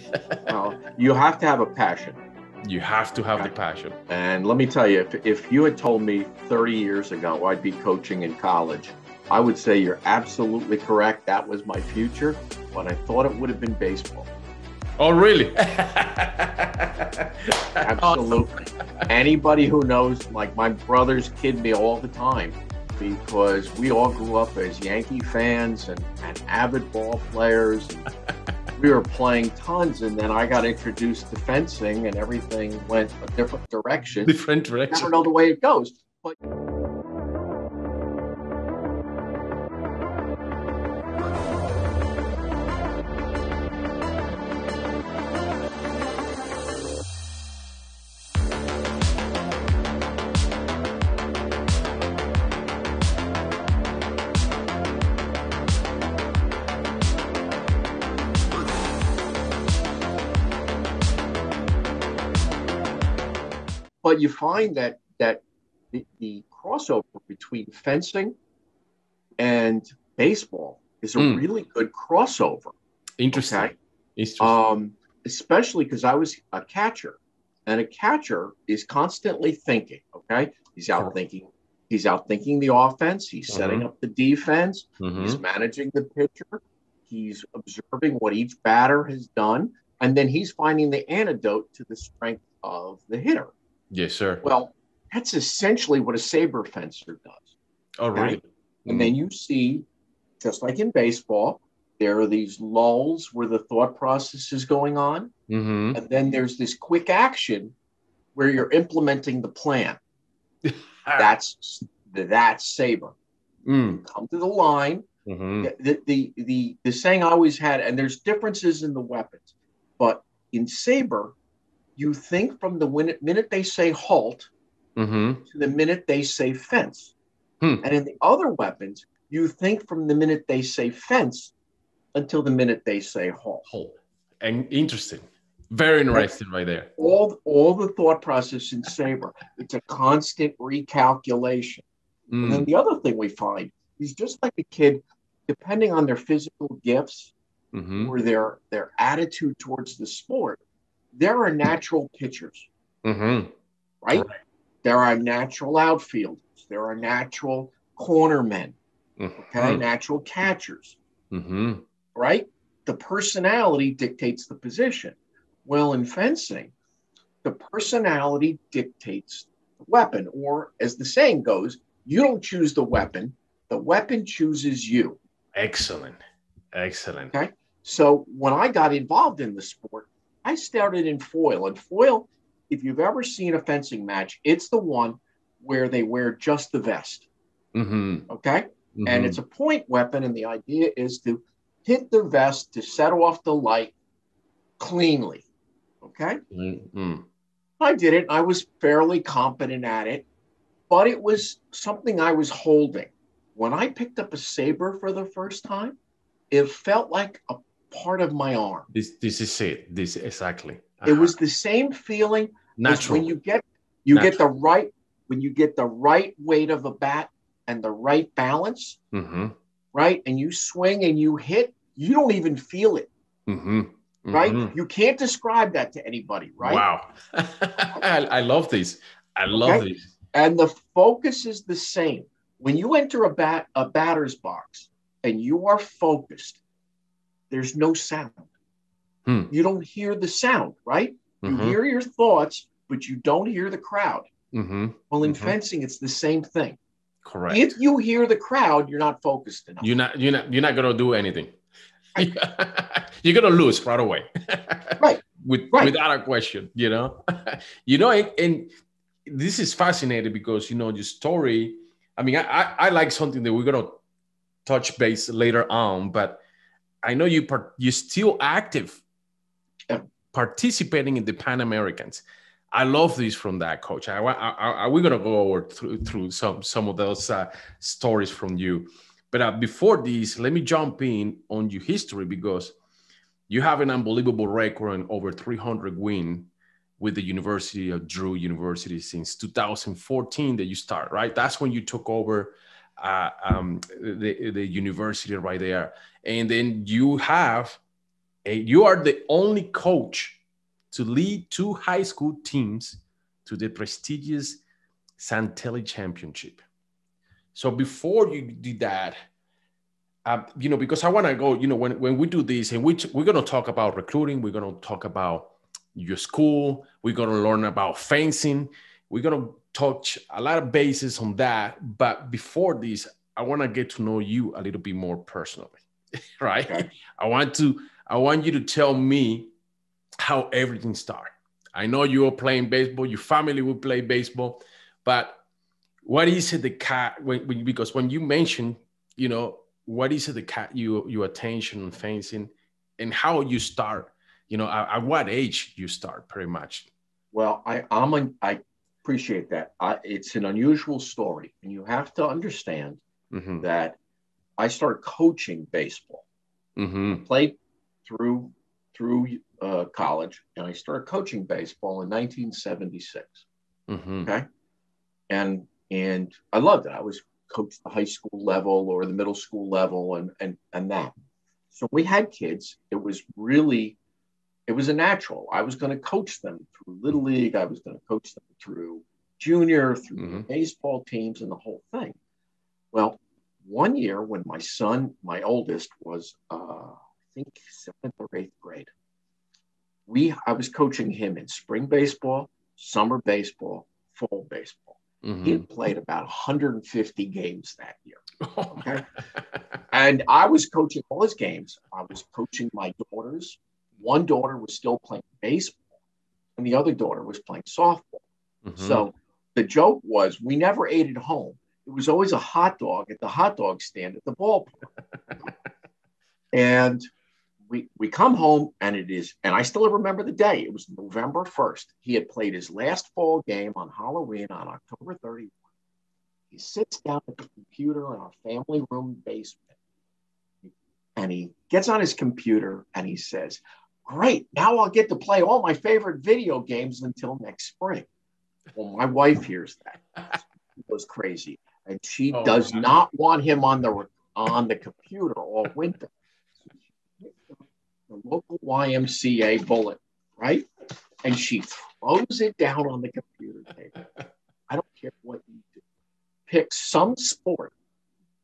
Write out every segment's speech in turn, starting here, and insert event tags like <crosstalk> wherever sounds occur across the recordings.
<laughs> well, you have to have a passion. You have to have the passion. And let me tell you, if, if you had told me 30 years ago I'd be coaching in college, I would say you're absolutely correct. That was my future, but I thought it would have been baseball. Oh, really? <laughs> <laughs> Absolutely. Anybody who knows, like my brothers kid me all the time because we all grew up as Yankee fans and, and avid ball players. We were playing tons, and then I got introduced to fencing, and everything went a different direction. Different direction. I never know the way it goes. But but you find that that the, the crossover between fencing and baseball is a Mm. really good crossover. Interesting. Okay. Interesting. Um, especially because I was a catcher, and a catcher is constantly thinking. Okay, he's out thinking. He's out thinking the offense. He's setting up the defense. Mhm. He's managing the pitcher. He's observing what each batter has done, and then he's finding the antidote to the strength of the hitter. Yes, sir. Well, that's essentially what a saber fencer does. oh, really? And then you see, just like in baseball, there are these lulls where the thought process is going on. Mm-hmm. And then there's this quick action where you're implementing the plan. <laughs> That's that's saber. Mm. Come to the line. hmm The, the the the saying I always had, and there's differences in the weapons, but in saber, you think from the minute, minute they say halt hmm to the minute they say fence. Hmm. And in the other weapons, you think from the minute they say fence until the minute they say halt. Hold. And interesting. Very interesting right there. All, all the thought process in saber, it's a constant recalculation. And then Mm. the other thing we find is just like a kid, depending on their physical gifts hmm or their their attitude towards the sport, there are natural pitchers, hmm right? There are natural outfielders. There are natural cornermen. okay, natural catchers, hmm right? The personality dictates the position. Well, in fencing, the personality dictates the weapon, or as the saying goes, you don't choose the weapon, the weapon chooses you. Excellent. Excellent. Okay. So when I got involved in the sport, I started in foil. And foil, if you've ever seen a fencing match, it's the one where they wear just the vest. hmm Okay. and it's a point weapon and the idea is to hit the vest to set off the light cleanly okay mm i did it i was fairly competent at it but it was something i was holding when i picked up a saber for the first time it felt like a part of my arm This this is it. This exactly. it was the same feeling natural. when you get you get the right when you get the right weight of a bat and the right balance hmm right and you swing and you hit you don't even feel it hmm right? You can't describe that to anybody, right? Wow. <laughs> I, I love this. I love Okay. this. And the focus is the same. When you enter a bat a batter's box and you are focused, there's no sound. Hmm. You don't hear the sound, right? You Mhm, hear your thoughts, but you don't hear the crowd. mhm. Well, in Mhm. fencing, it's the same thing. Correct. If you hear the crowd, you're not focused enough. you're not you're not you're not gonna do anything. <laughs> you're gonna lose right away. <laughs> Right. With Right. without a question, you know. <laughs> you know, and, and this is fascinating because you know your story. I mean, I, I, I like something that we're gonna touch base later on, but I know you part you're still active, Yeah. participating in the Pan Americans. I love this from that coach. I, I, I, we're gonna go over through, through some some of those uh, stories from you. But uh, before this, let me jump in on your history because you have an unbelievable record and over 300 win with the University of Drew University since 2014 that you start, right? That's when you took over uh, um, the, the university right there. And then you have a, you are the only coach to lead two high school teams to the prestigious Santelli Championship. So before you did that, uh, you know, because I want to go, you know, when, when we do this and we, we're going to talk about recruiting, we're going to talk about your school, we're going to learn about fencing, we're going to touch a lot of bases on that. But before this, I want to get to know you a little bit more personally, <laughs> right? Okay. I want to, I want you to tell me how everything started. I know you were playing baseball, your family would play baseball, but what is it the cat when, when, because when you mentioned, you know, what is it that cat you your attention on fencing and how you start, you know, at, at what age you start pretty much? Well, I, I'm a, I appreciate that. I, it's an unusual story, and you have to understand mm-hmm. that I started coaching baseball. Mm-hmm. Played through through uh, college, and I started coaching baseball in 1976. Mm-hmm. Okay, and and I loved it. I was coached the high school level or the middle school level, and and and that. So we had kids. It was really, it was a natural. I was going to coach them through little league. I was going to coach them through junior, through mm-hmm. baseball teams, and the whole thing. Well, one year when my son, my oldest, was uh, think seventh or eighth grade. We I was coaching him in spring baseball, summer baseball, fall baseball. Mm-hmm. He played about 150 games that year. <laughs> Okay. and I was coaching all his games. I was coaching my daughters. One daughter was still playing baseball, and the other daughter was playing softball. Mm-hmm. So the joke was we never ate at home. It was always a hot dog at the hot dog stand at the ballpark. <laughs> and we we come home and it is and i still remember the day it was november 1st he had played his last fall game on halloween on october 31 he sits down at the computer in our family room basement and he gets on his computer and he says great now i'll get to play all my favorite video games until next spring well my wife hears that she goes crazy and she oh, does not want him on the on the computer all winter the local YMCA bullet, right? And she throws it down on the computer table. I don't care what you do. Pick some sport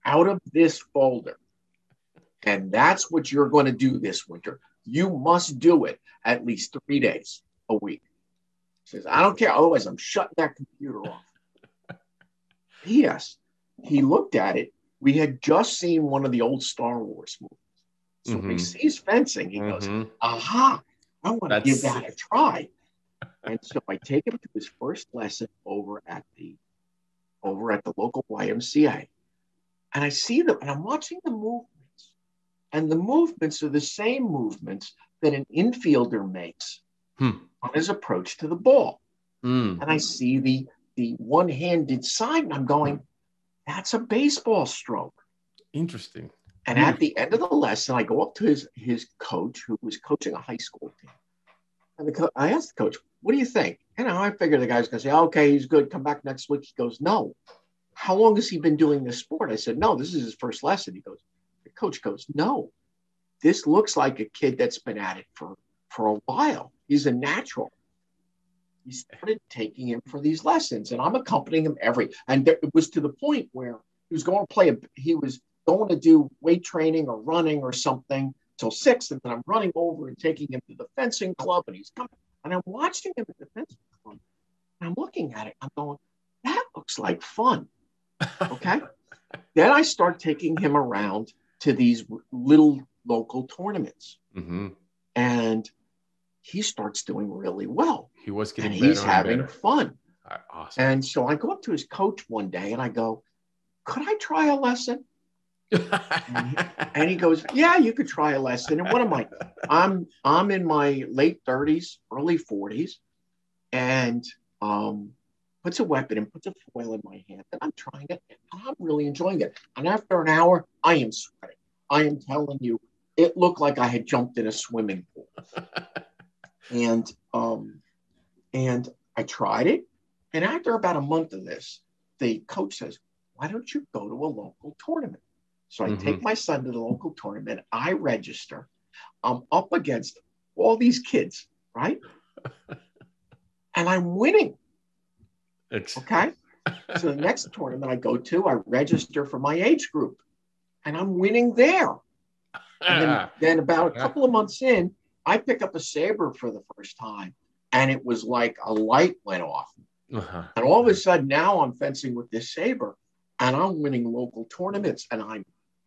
out of this folder. And that's what you're going to do this winter. You must do it at least three days a week. He says, I don't care. Otherwise, I'm shutting that computer off. <laughs> P.S. He looked at it. We had just seen one of the old Star Wars movies. So mm-hmm. he sees fencing, he goes, mm-hmm. aha, I want to give that a try. and so I take him to his first lesson over at the over at the local YMCA. And I see them and I'm watching the movements. And the movements are the same movements that an infielder makes hmm. on his approach to the ball. Mm. And I see the the one-handed sign, and I'm going, that's a baseball stroke. Interesting. And at the end of the lesson, I go up to his his coach, who was coaching a high school team. And the co- I asked the coach, "What do you think?" You know, I figure the guy's going to say, "Okay, he's good. Come back next week." He goes, "No. How long has he been doing this sport?" I said, "No, this is his first lesson." He goes, "The coach goes, no. This looks like a kid that's been at it for for a while. He's a natural." He started taking him for these lessons, and I'm accompanying him every. And it was to the point where he was going to play. A, he was going to do weight training or running or something till six, and then I'm running over and taking him to the fencing club, and he's coming, and I'm watching him at the fencing club, and I'm looking at it, I'm going, that looks like fun. Okay. <laughs> then I start taking him around to these little local tournaments, mm-hmm. and he starts doing really well. He was getting and he's having better. fun. Awesome. And so I go up to his coach one day and I go, could I try a lesson? <laughs> and, he, goes, "Yeah, you could try a lesson." And what am I? I'm I'm in my late 30s, early 40s, and um, puts a weapon and puts a foil in my hand, and I'm trying it. And I'm really enjoying it. And after an hour, I am sweating. I am telling you, it looked like I had jumped in a swimming pool. <laughs> and um, and I tried it, and after about a month of this, the coach says, "Why don't you go to a local tournament?" So I mm-hmm. take my son to the local tournament. I register. I'm up against all these kids, right? <laughs> and I'm winning. It's Okay. So the next tournament I go to, I register for my age group and I'm winning there. And then, <laughs> then about a couple of months in, I pick up a saber for the first time. And it was like a light went off. Uh-huh. And all of a sudden now I'm fencing with this saber and I'm winning local tournaments and I'm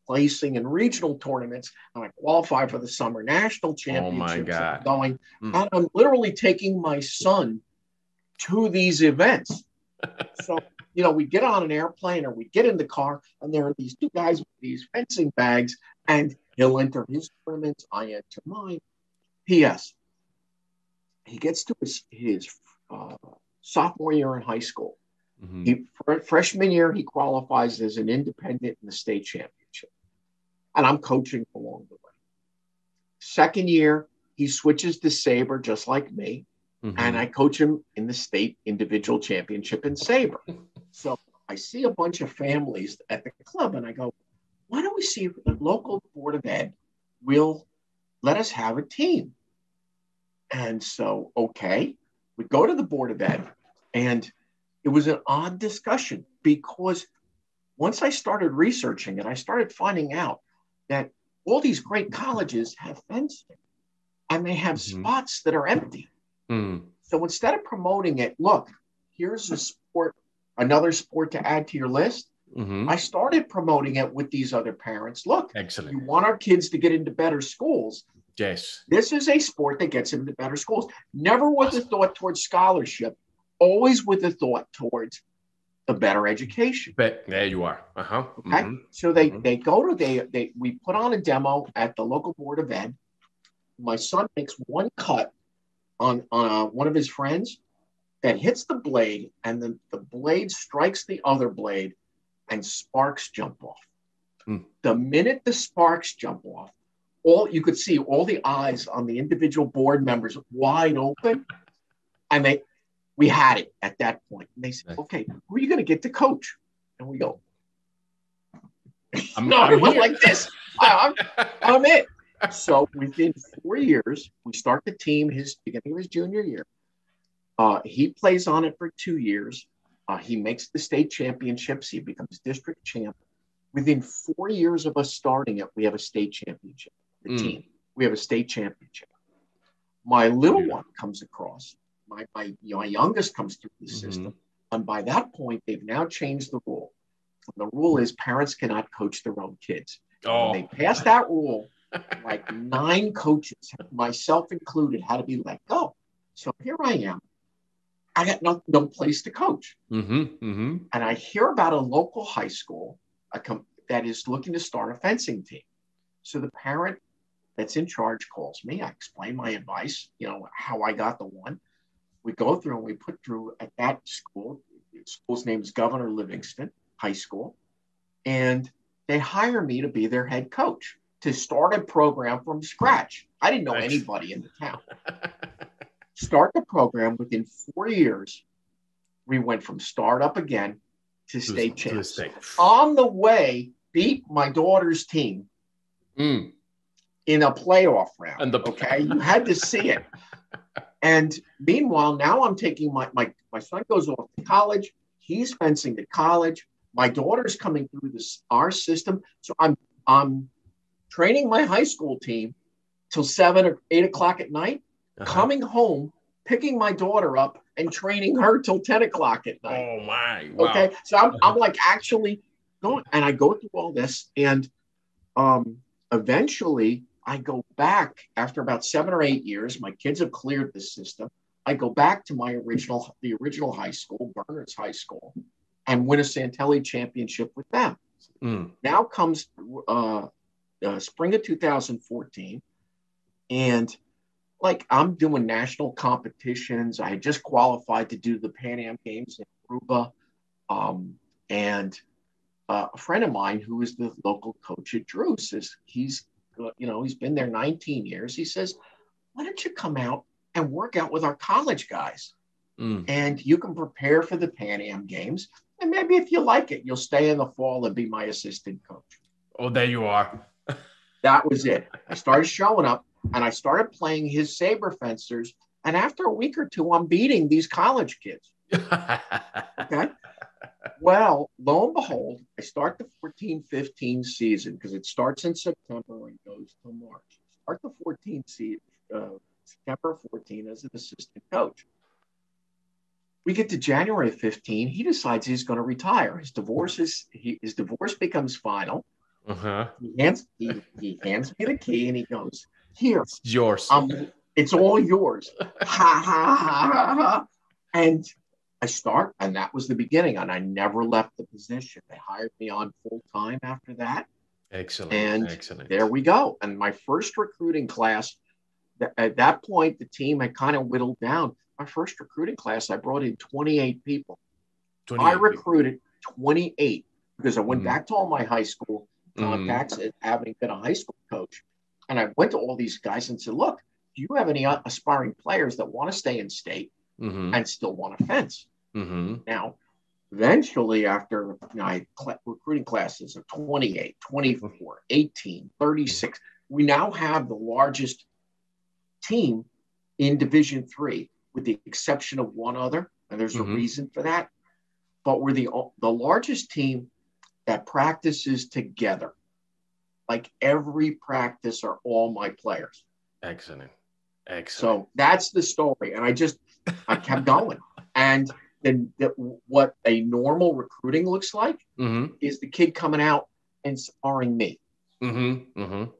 placing in regional tournaments and I qualify for the summer national championships. and God. I'm going Mm. and I'm literally taking my son to these events. So, you know, we get on an airplane or we get in the car and there are these two guys with these fencing bags and he'll enter his tournaments, I enter mine. P.S. He gets to his, his uh, sophomore year in high school. Mhm. He fr- freshman year he qualifies as an independent in the state championship, and I'm coaching along the way. Second year he switches to saber just like me, Mhm. and I coach him in the state individual championship in saber. <laughs> So I see a bunch of families at the club, and I go, "Why don't we see if the local board of ed will let us have a team?" And so, okay, we go to the board of ed, and it was an odd discussion because once I started researching it, I started finding out that all these great colleges have fencing and they have Mhm. spots that are empty. Mm. So instead of promoting it, look, here's a sport, another sport to add to your list. Mhm. I started promoting it with these other parents. Look, excellent. you want our kids to get into better schools. Yes. This is a sport that gets them into better schools. Never with a thought towards scholarship, always with a thought towards a better education. But there you are. Uh-huh. Okay. Mhm. So they Mhm. they go to they they we put on a demo at the local board of ed. My son makes one cut on on uh, one of his friends that hits the blade, and the, the blade strikes the other blade, and sparks jump off. Hmm. The minute the sparks jump off, all you could see all the eyes on the individual board members wide open, and they we had it at that point. And they said, Nice. "Okay, who are you going to get to coach?" And we go, I'm- <laughs> no, I'm it went here. like this. I, I'm, I'm it. So within four years, we start the team. His beginning of his junior year, uh, he plays on it for two years. Uh, he makes the state championships. He becomes district champ. Within four years of us starting it, we have a state championship. The Mm. team, we have a state championship. My little Yeah. one comes across. My my, my youngest comes through the Mhm. system, and by that point, they've now changed the rule. The rule is parents cannot coach their own kids. When Oh. they pass that rule, like nine coaches, myself included, had to be let go. So here I am. I got no, no place to coach. Mm-hmm. Mm-hmm. And I hear about a local high school a com- that is looking to start a fencing team. So the parent that's in charge calls me. I explain my advice, you know, how I got the one. We go through and we put through at that school, the school's name is Governor Livingston High School. And they hire me to be their head coach to start a program from scratch. I didn't know Nice. anybody in the town. <laughs> Start the program within four years. We went from startup again to state champs. On the way, beat my daughter's team Mm. in a playoff round. And the- okay, you had to see it. <laughs> And meanwhile, now I'm taking my my my son goes off to college. He's fencing to college. My daughter's coming through this our system, so I'm I'm training my high school team till seven or eight o'clock at night. Uh-huh. Coming home, picking my daughter up, and training her till ten o'clock at night. Oh my. Wow. Okay. So I'm, I'm like actually going and I go through all this and um eventually I go back after about seven or eight years. My kids have cleared the system. I go back to my original, the original high school, Bernards High School, and win a Santelli championship with them. Mm. Now comes uh, uh, spring of 2014, and like I'm doing national competitions. I just qualified to do the Pan Am Games in Aruba, um, and uh, a friend of mine who is the local coach at Drew says he's, you know, he's been there 19 years. He says, "Why don't you come out and work out with our college guys, Mm. and you can prepare for the Pan Am Games, and maybe if you like it, you'll stay in the fall and be my assistant coach." Oh, there you are. That was it. I started showing up and I started playing his saber fencers. And after a week or two, I'm beating these college kids. <laughs> Okay. Well, lo and behold, I start the 14 15 season because it starts in September and goes till March. Start the 14 season, uh, September 14 as an assistant coach. We get to January 15, he decides he's going to retire. His divorce is he, his divorce becomes final. Uh-huh. He hands he, he hands me the key and he goes, "Here, It's yours. um, it's all yours." <laughs> ha, ha, ha, ha, ha. And I start, and that was the beginning. And I never left the position. They hired me on full time after that. excellent. and excellent. There we go. And my first recruiting class, th- at that point, the team had kind of whittled down. My first recruiting class, I brought in 28 people. 28 I people. recruited 28 because I went Mhm. back to all my high school. Contacts, and having been a high school coach. And I went to all these guys and said, look, do you have any aspiring players that want to stay in state Mhm. and still want to fence? Mhm. Now, eventually, after you know, I cl- recruiting classes of 28, 24, 18, 36, we now have the largest team in Division Three, with the exception of one other. And there's Mhm. a reason for that. But we're the, the largest team that practices together. Like every practice are all my players. Excellent. Excellent. So that's the story. And I just, I kept going. And then the, what a normal recruiting looks like mm-hmm. is the kid coming out and sparring me. Mm-hmm. Mm-hmm.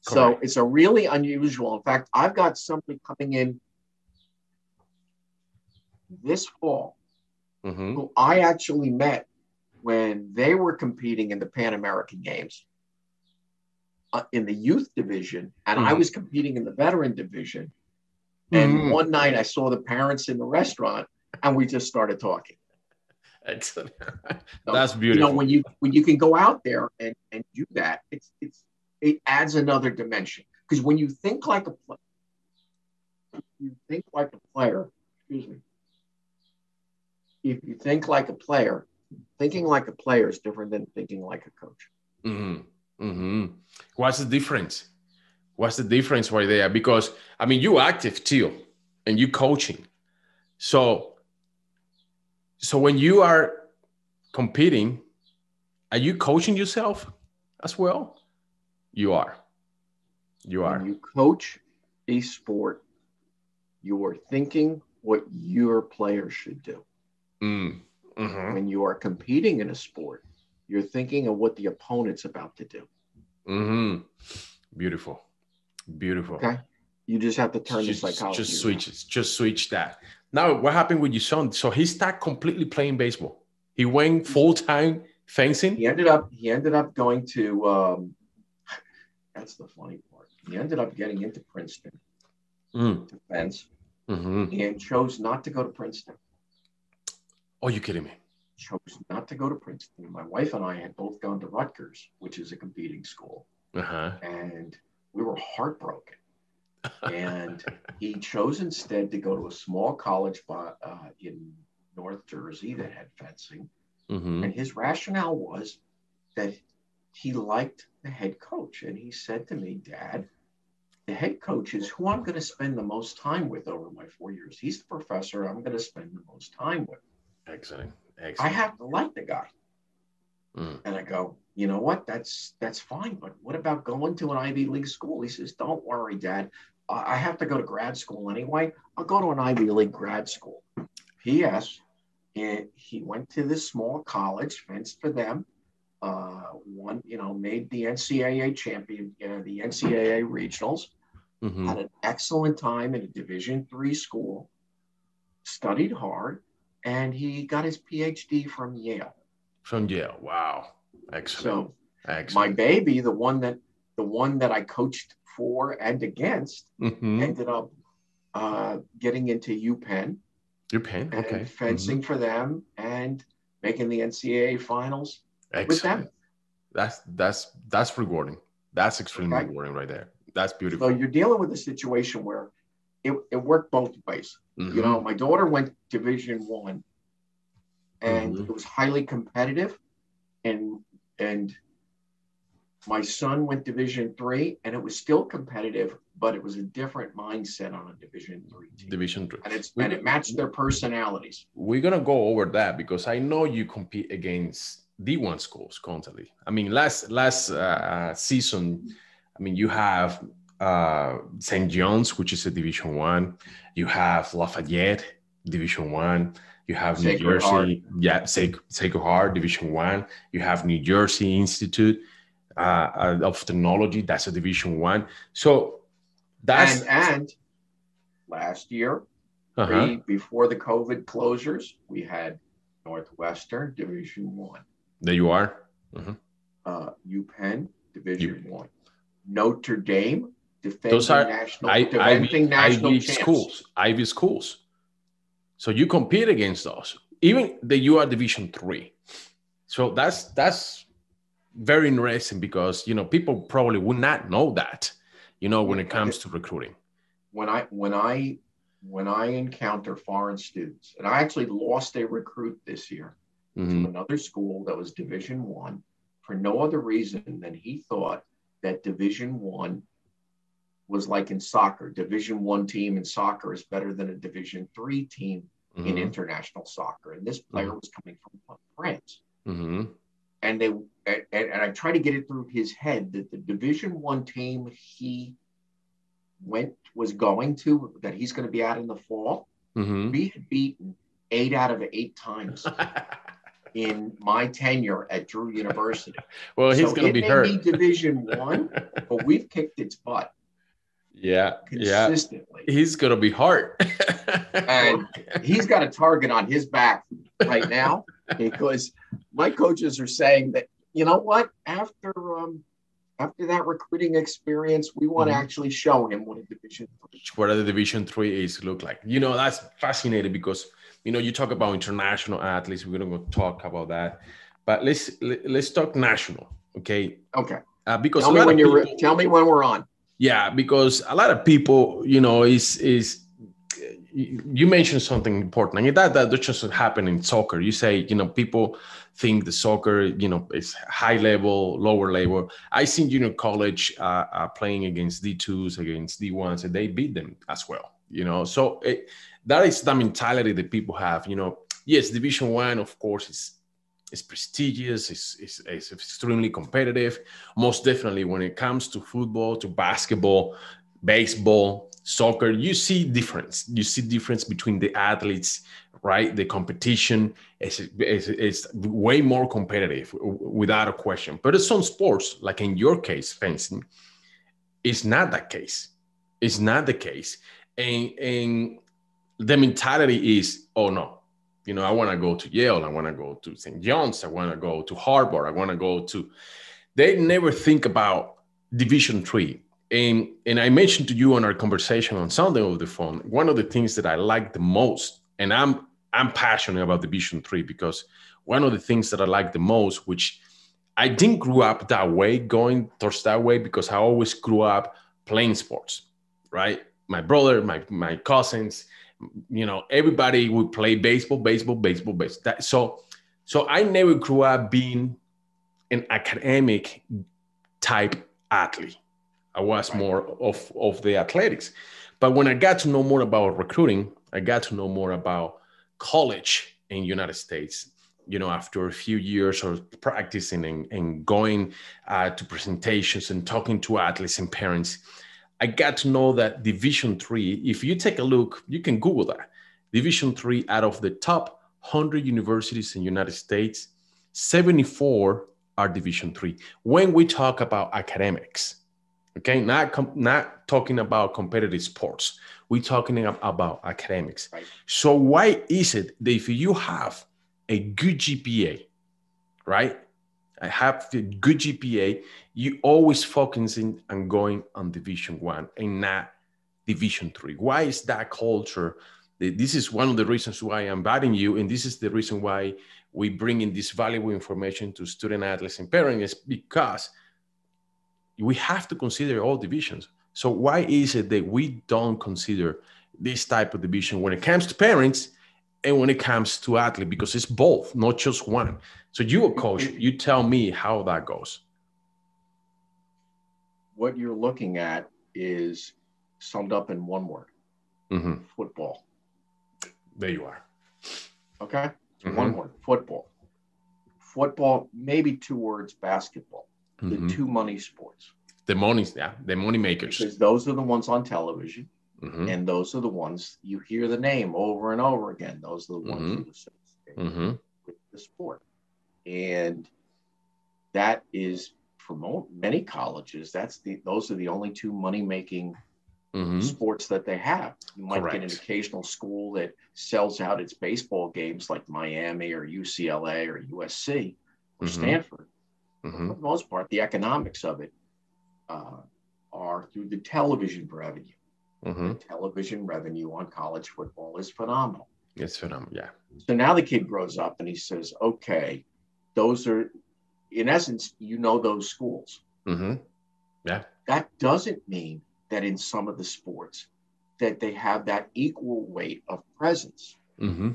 So it's a really unusual. In fact, I've got somebody coming in this fall Mm-hmm. who I actually met when they were competing in the Pan American Games uh, in the youth division, and I Mhm. was competing in the veteran division. And Mhm. one night I saw the parents in the restaurant, and we just started talking. <laughs> So, That's You beautiful. know, when you when you can go out there and, and do that, it's it's it adds another dimension. Because when you think like a player, you think like a player. Excuse me. If you think like a player, thinking like a player is different than thinking like a coach. Mm-hmm. Mm-hmm. What's the difference? What's the difference right there? Because I mean, you're active too, and you coaching. So, so when you are competing, are you coaching yourself as well? You are. You are. When you coach a sport, you are thinking what your players should do. Mm. Mm-hmm. When you are competing in a sport, you're thinking of what the opponent's about to do. Mm-hmm. Beautiful. Beautiful. Okay. You just have to turn just, the psychology. just switch it. Just switch that. Now, what happened with your son? So he started completely playing baseball. He went full time fencing. He ended up he ended up going to um, <sighs> that's the funny part. He ended up getting into Princeton Mm. to fence hmm and chose not to go to Princeton. Oh, you kidding me? Chose not to go to Princeton. My wife and I had both gone to Rutgers, which is a competing school, Uh huh. and we were heartbroken. and he chose instead to go to a small college by, uh, in North Jersey that had fencing. hmm And his rationale was that he liked the head coach. And he said to me, Dad, the head coach is who I'm going to spend the most time with over my four years. He's the professor I'm going to spend the most time with. Excellent. I have to like the guy. Mm. And I go, you know what? That's that's fine. But what about going to an Ivy League school? He says, Don't worry, Dad. I have to go to grad school anyway. I'll go to an Ivy League grad school. P.S. He went to this small college, fenced for them. Uh, won, you know, made the NCAA champion, uh, the NCAA regionals. hmm Had an excellent time in a Division three school. Studied hard, and he got his PhD from Yale. From Yale. Wow. Excellent. So Excellent. my baby, the one that the one that I coached for and against, hmm ended up uh, getting into UPenn pen. and Okay. fencing for them and making the NCAA finals Mhm. with them. That's that's that's rewarding. That's extremely Okay. rewarding right there. That's So beautiful. you're dealing with a situation where it, it worked both ways. You Mhm. know, my daughter went Division One, and Mhm. it was highly competitive, and and my son went Division three, and it was still competitive, but it was a different mindset on a Division three team. Division three, and it's and it matched their personalities. We're gonna go over that because I know you compete against D1 schools constantly. I mean, last last uh, season, I mean, you have uh, St. John's, which is a Division One. You have Lafayette, Division One. You have Sacred New Jersey, Heart. yeah, Sacred Heart, Division One. You have New Jersey Institute uh, uh, of Technology. That's a Division One. So that's and, and last year, uh-huh. before the COVID closures, we had Northwestern Division One. There you are. Mm-hmm. Uh, UPenn Division you, One, Notre Dame defending Those are national, I, defending Ivy, national Ivy schools. Ivy schools. So you compete against those, even the you are Division Three. So that's that's very interesting because you know people probably would not know that, you know, when it comes to recruiting. When I when I when I encounter foreign students, and I actually lost a recruit this year mm-hmm. to another school that was Division One for no other reason than he thought that Division One was like in soccer. Division One team in soccer is better than a Division Three team mm-hmm. in international soccer. And this player mm-hmm. was coming from France. Mm-hmm. And they and, and I try to get it through his head that the Division One team he went was going to that he's going to be at in the fall. Mm-hmm. We had beaten eight out of eight times <laughs> in my tenure at Drew University. well, he's so going to be hurt. Be Division One, <laughs> but we've kicked its butt. Yeah, consistently. Yeah. He's going to be hard. and he's got a target on his back right now <laughs> because my coaches are saying that you know what after um, after that recruiting experience, we want to mm-hmm. actually show him what a division three. What a division three is look like. You know, that's fascinating because you know, you talk about international athletes. We're gonna go talk about that, but let's let's talk national. Okay. Okay. Uh, because tell me when you're people, tell me when we're on. Yeah, because a lot of people, you know, is is you mentioned something important, and that that just happen in soccer. You say, you know, people think the soccer, you know, is high level, lower level. I seen junior college uh, uh, playing against D twos, against D ones, and they beat them as well. You know, so it, that is the mentality that people have. You know, yes, Division One, of course, is is prestigious, it's, is, is extremely competitive. Most definitely, when it comes to football, to basketball, baseball, soccer, you see difference. You see difference between the athletes, right? The competition is, is, is way more competitive, without a question. But in some sports, like in your case, fencing, it's not that case. It's not the case. And, and the mentality is, oh no, you know, I want to go to Yale, I want to go to St. John's, I want to go to Harvard, I want to go to. They never think about Division three. And and I mentioned to you on our conversation on Sunday over the phone, one of the things that I like the most, and I'm I'm passionate about Division three because one of the things that I like the most, which I didn't grow up that way, going towards that way, because I always grew up playing sports, right? My brother, my my cousins, you know, everybody would play baseball, baseball, baseball, baseball. That, so, so I never grew up being an academic type athlete. I was more of, of the athletics. But when I got to know more about recruiting, I got to know more about college in United States. You know, after a few years of practicing and, and going uh, to presentations and talking to athletes and parents, I got to know that Division three. If you take a look, you can Google that. Division three out of the top 100 universities in the United States, 74 are Division three. When we talk about academics, okay, not com- not talking about competitive sports, we're talking about academics. Right. So why is it that if you have a good GPA, right? I have the good GPA, you always focusing on going on division one and not division three. Why is that culture? This is one of the reasons why i'm inviting you and this is the reason why we bring in this valuable information to student athletes and parents because we have to consider all divisions. So why is it that we don't consider this type of division when it comes to parents and when it comes to athletes because it's both not just one so you a coach you tell me how that goes what you're looking at is summed up in one word Mhm. football. There you are. Okay? Mhm. One word football. Football, maybe two words basketball. The Mhm. two money sports. The money, yeah, the money makers. Because those are the ones on television. Mhm. And those are the ones you hear the name over and over again. Those are the ones Mhm. you associate Mhm. with the sport. And that is for many colleges, that's the those are the only two money making Mhm. sports that they have. You might get an occasional school that sells out its baseball games like Miami or UCLA or USC or Mhm. Stanford. Mhm. For the most part, the economics of it uh, are through the television revenue. Mhm. Television revenue on college football is phenomenal. It's phenomenal. Yeah. So now the kid grows up and he says, okay, those are, in essence, you know those schools. hmm Yeah. That doesn't mean that in some of the sports that they have that equal weight of presence. hmm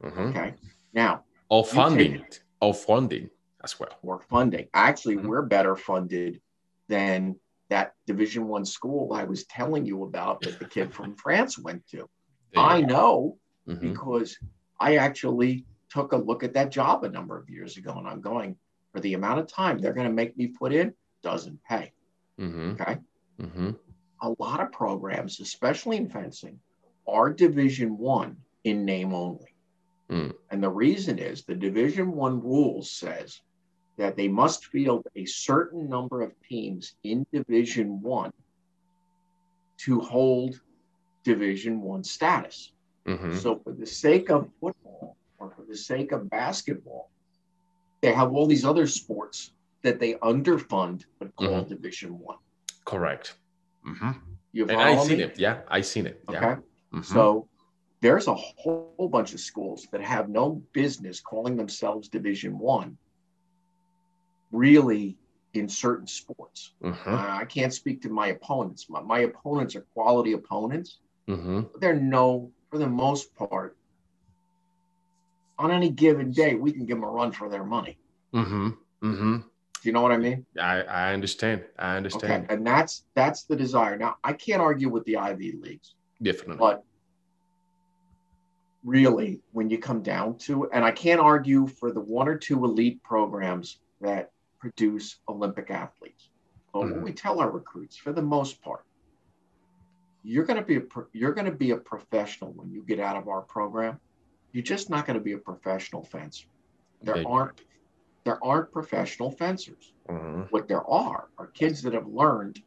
hmm Okay. Now, take funding it. Or funding as well. or funding. Actually, Mhm. we're better funded than that Division One school I was telling you about that the kid from <laughs> France went to. I know. Mhm. because I actually took a look at that job a number of years ago, and I'm going for the amount of time they're going to make me put in doesn't pay. Mhm. Okay, Mhm. a lot of programs, especially in fencing, are Division One in name only, Mm. and the reason is the Division One rules says that they must field a certain number of teams in Division One to hold Division One status. Mhm. So, for the sake of football the sake of basketball, they have all these other sports that they underfund but call Division One. Correct. hmm You And I've seen me? it. Yeah, I've seen it. Okay. Yeah. Mhm. So there's a whole bunch of schools that have no business calling themselves Division One, really in certain sports. Mhm. Uh, I can't speak to my opponents. My, my opponents are quality opponents. Mhm. they're no, for the most part, on any given day, we can give them a run for their money. Mm-hmm. Mm-hmm. Do you know what I mean? I I understand. I understand. Okay. And that's that's the desire. Now I can't argue with the Ivy Leagues, Definitely. but really, when you come down to it, and I can't argue for the one or two elite programs that produce Olympic athletes. But what Mhm. we tell our recruits, for the most part, you're going to be a pro- you're going to be a professional when you get out of our program. You're just not going to be a professional fencer. There you aren't there aren't professional fencers. Mhm. What there are are kids that have learned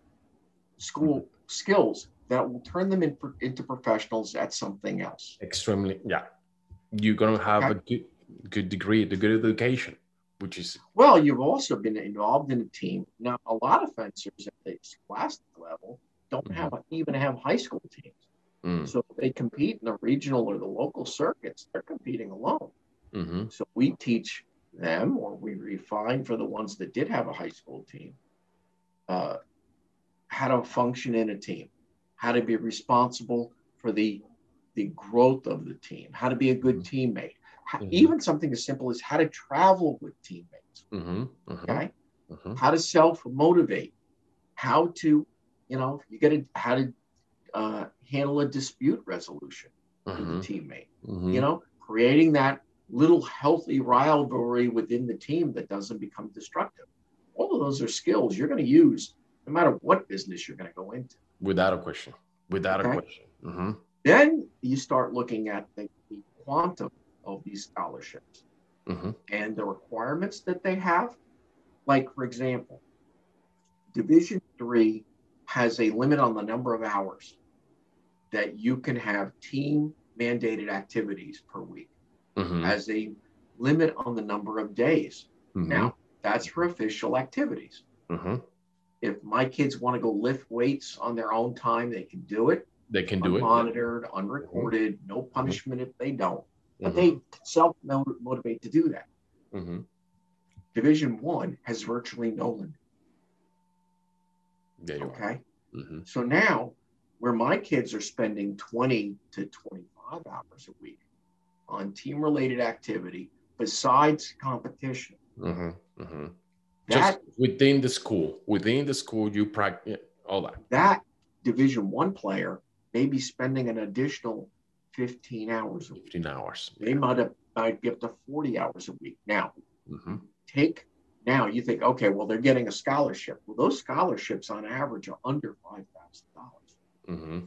school skills that will turn them in, into professionals at something else. Extremely. Yeah. You're gonna have Okay. a good good degree, the good education, which is Well, you've also been involved in a team. Now, a lot of fencers at the scholastic level don't have even have high school teams. Mm, So if they compete in the regional or the local circuits, they're competing alone. mhm. So we teach them, or we refine for the ones that did have a high school team, uh, how to function in a team, how to be responsible for the the growth of the team, how to be a good teammate, how, Mhm. even something as simple as how to travel with teammates. Mhm. Mhm. Okay, Mhm. how to self motivate, how to, you know, you got to how to uh, handle a dispute resolution with a teammate Mhm. you know, creating that little healthy rivalry within the team that doesn't become destructive. All of those are skills you're going to use no matter what business you're going to go into. Without a question. Without a Okay. question. Mhm. Then you start looking at the, the quantum of these scholarships Mhm. and the requirements that they have. Like, for example, Division three has a limit on the number of hours that you can have team mandated activities per week. Mhm. has a limit on the number of days. Mhm. Now, that's for official activities. Mhm. If my kids want to go lift weights on their own time, they can do it, They can do it. Monitored, unrecorded, no punishment if they don't. But Mhm. they self motivate to do that. Mhm. Division one has virtually no limit. There you are. Okay. So now, where my kids are spending 20 to 25 hours a week on team related activity besides competition. Mm-hmm, mm-hmm. That, Just within the school, within the school, you practice all that. That division one player may be spending an additional 15 hours. 15 hours. They yeah. might have might get to 40 hours a week. Now, mm-hmm. take now you think, okay, well, they're getting a scholarship. Well, those scholarships on average are under $5,000. Mm-hmm.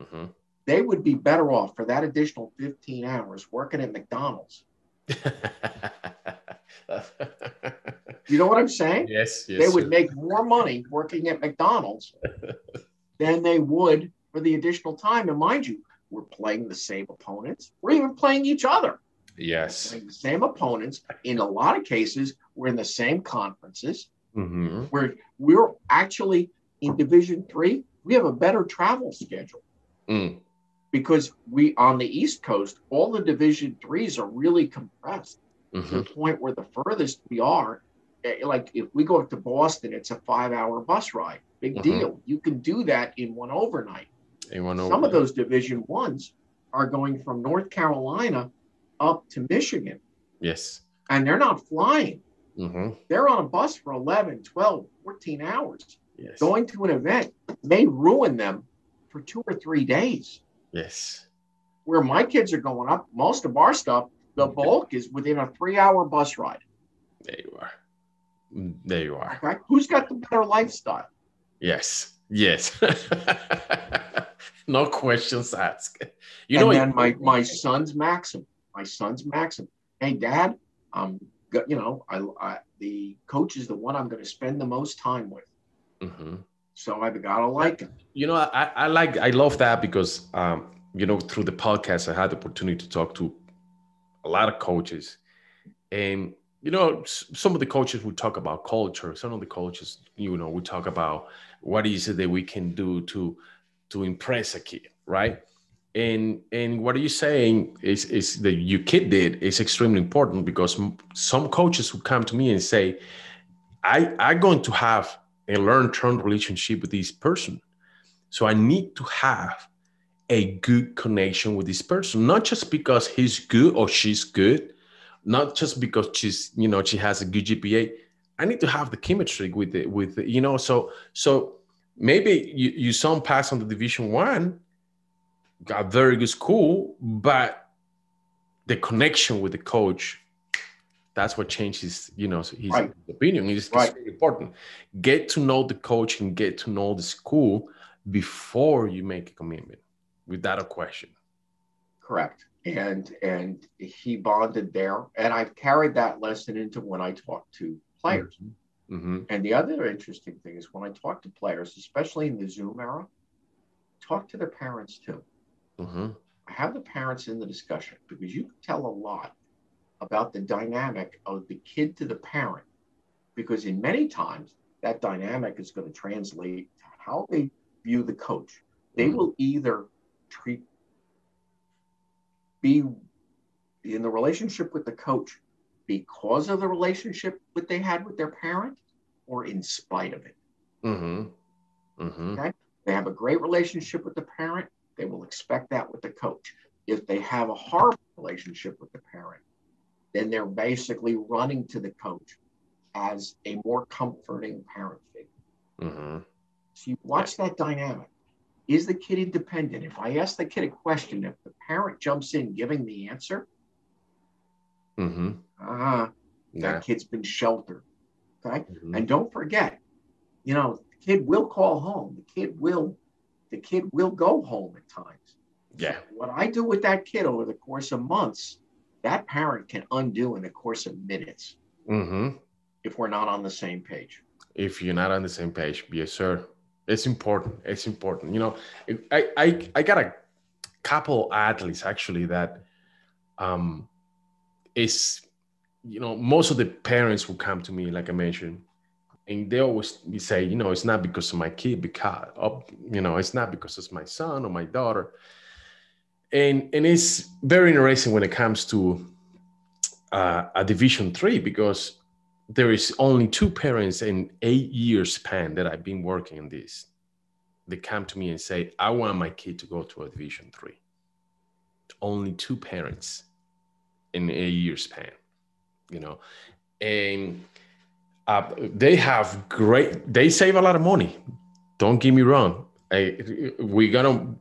Mm-hmm. They would be better off for that additional 15 hours working at McDonald's. <laughs> you know what I'm saying? Yes, yes. They would make more money working at McDonald's <laughs> than they would for the additional time. And mind you, we're playing the same opponents. We're even playing each other. Yes. the same opponents. In a lot of cases, we're in the same conferences. Mm-hmm. We're we're actually in Division Three. We have a better travel schedule Mm. because we on the East Coast, all the Division Threes are really compressed to hmm the point where the furthest we are, eh, like if we go up to Boston, it's a five-hour bus ride. Big Mhm. deal. You can do that in one overnight. Anyone Some of those Division Ones are going from North Carolina up to Michigan, Yes. and they're not flying. hmm They're on a bus for 11, 12, 14 hours. Yes. Going to an event may ruin them for two or three days. Yes. Where my kids are going up, most of our stuff, the bulk is within a three-hour bus ride. There you are. Mm, There you are. Okay, who's got the better lifestyle? Yes. Yes. <laughs> no questions asked. You and know, then my my son's maxim, my son's maxim. Hey, Dad, um, you know, I, I the coach is the one I'm going to spend the most time with, Mhm. so I've got to like him. you know, I, I like, I love that because, um, you know, through the podcast, I had the opportunity to talk to a lot of coaches, and you know, some of the coaches would talk about culture. Some of the coaches, you know, we talk about what is it that we can do to to impress a kid, right? And and what are you saying is is that your kid did is extremely important because some coaches who come to me and say, I I'm going to have a learn-term relationship with this person. So I need to have a good connection with this person, not just because he's good or she's good, not just because she's, you know, she has a good GPA. I need to have the chemistry with it, with the, you know, so so maybe you, you son pass on the division one, got very good school, but the connection with the coach, that's what changes, you know, his Right. opinion. It's, Right. very important. Get to know the coach and get to know the school before you make a commitment without a question. Correct. And and he bonded there, and I've carried that lesson into when I talk to players. hmm And the other interesting thing is when I talk to players, especially in the Zoom era, talk to their parents too. hmm I have the parents in the discussion because you can tell a lot about the dynamic of the kid to the parent. Because in many times, that dynamic is going to translate to how they view the coach. They Mhm. will either treat, be in the relationship with the coach because of the relationship that they had with their parent or in spite of it. hmm hmm They have a great relationship with the parent, they will expect that with the coach. If they have a horrible relationship with the parent, then they're basically running to the coach as a more comforting parent figure. hmm So you watch that dynamic. Is the kid independent? If I ask the kid a question, if the parent jumps in giving the answer, hmm ah, Yeah. that kid's been sheltered. Okay. Mhm. And don't forget, you know, the kid will call home. The kid will, the kid will go home at times. Yeah. What I do with that kid over the course of months, that parent can undo in the course of minutes hmm if we're not on the same page. if you're not on the same page yes sir. It's important. It's important. You know i i i got a couple athletes actually that um is you know most of the parents will come to me like i mentioned and they always say you know it's not because of my kid because of you know it's not because it's my son or my daughter and and it's very interesting when it comes to uh, a division three because there is only two parents in eight years span that I've been working in this. They come to me and say, I want my kid to go to a division three. Only two parents in a year span, you know. And uh, they have great. They save a lot of money. Don't get me wrong. I, we're gonna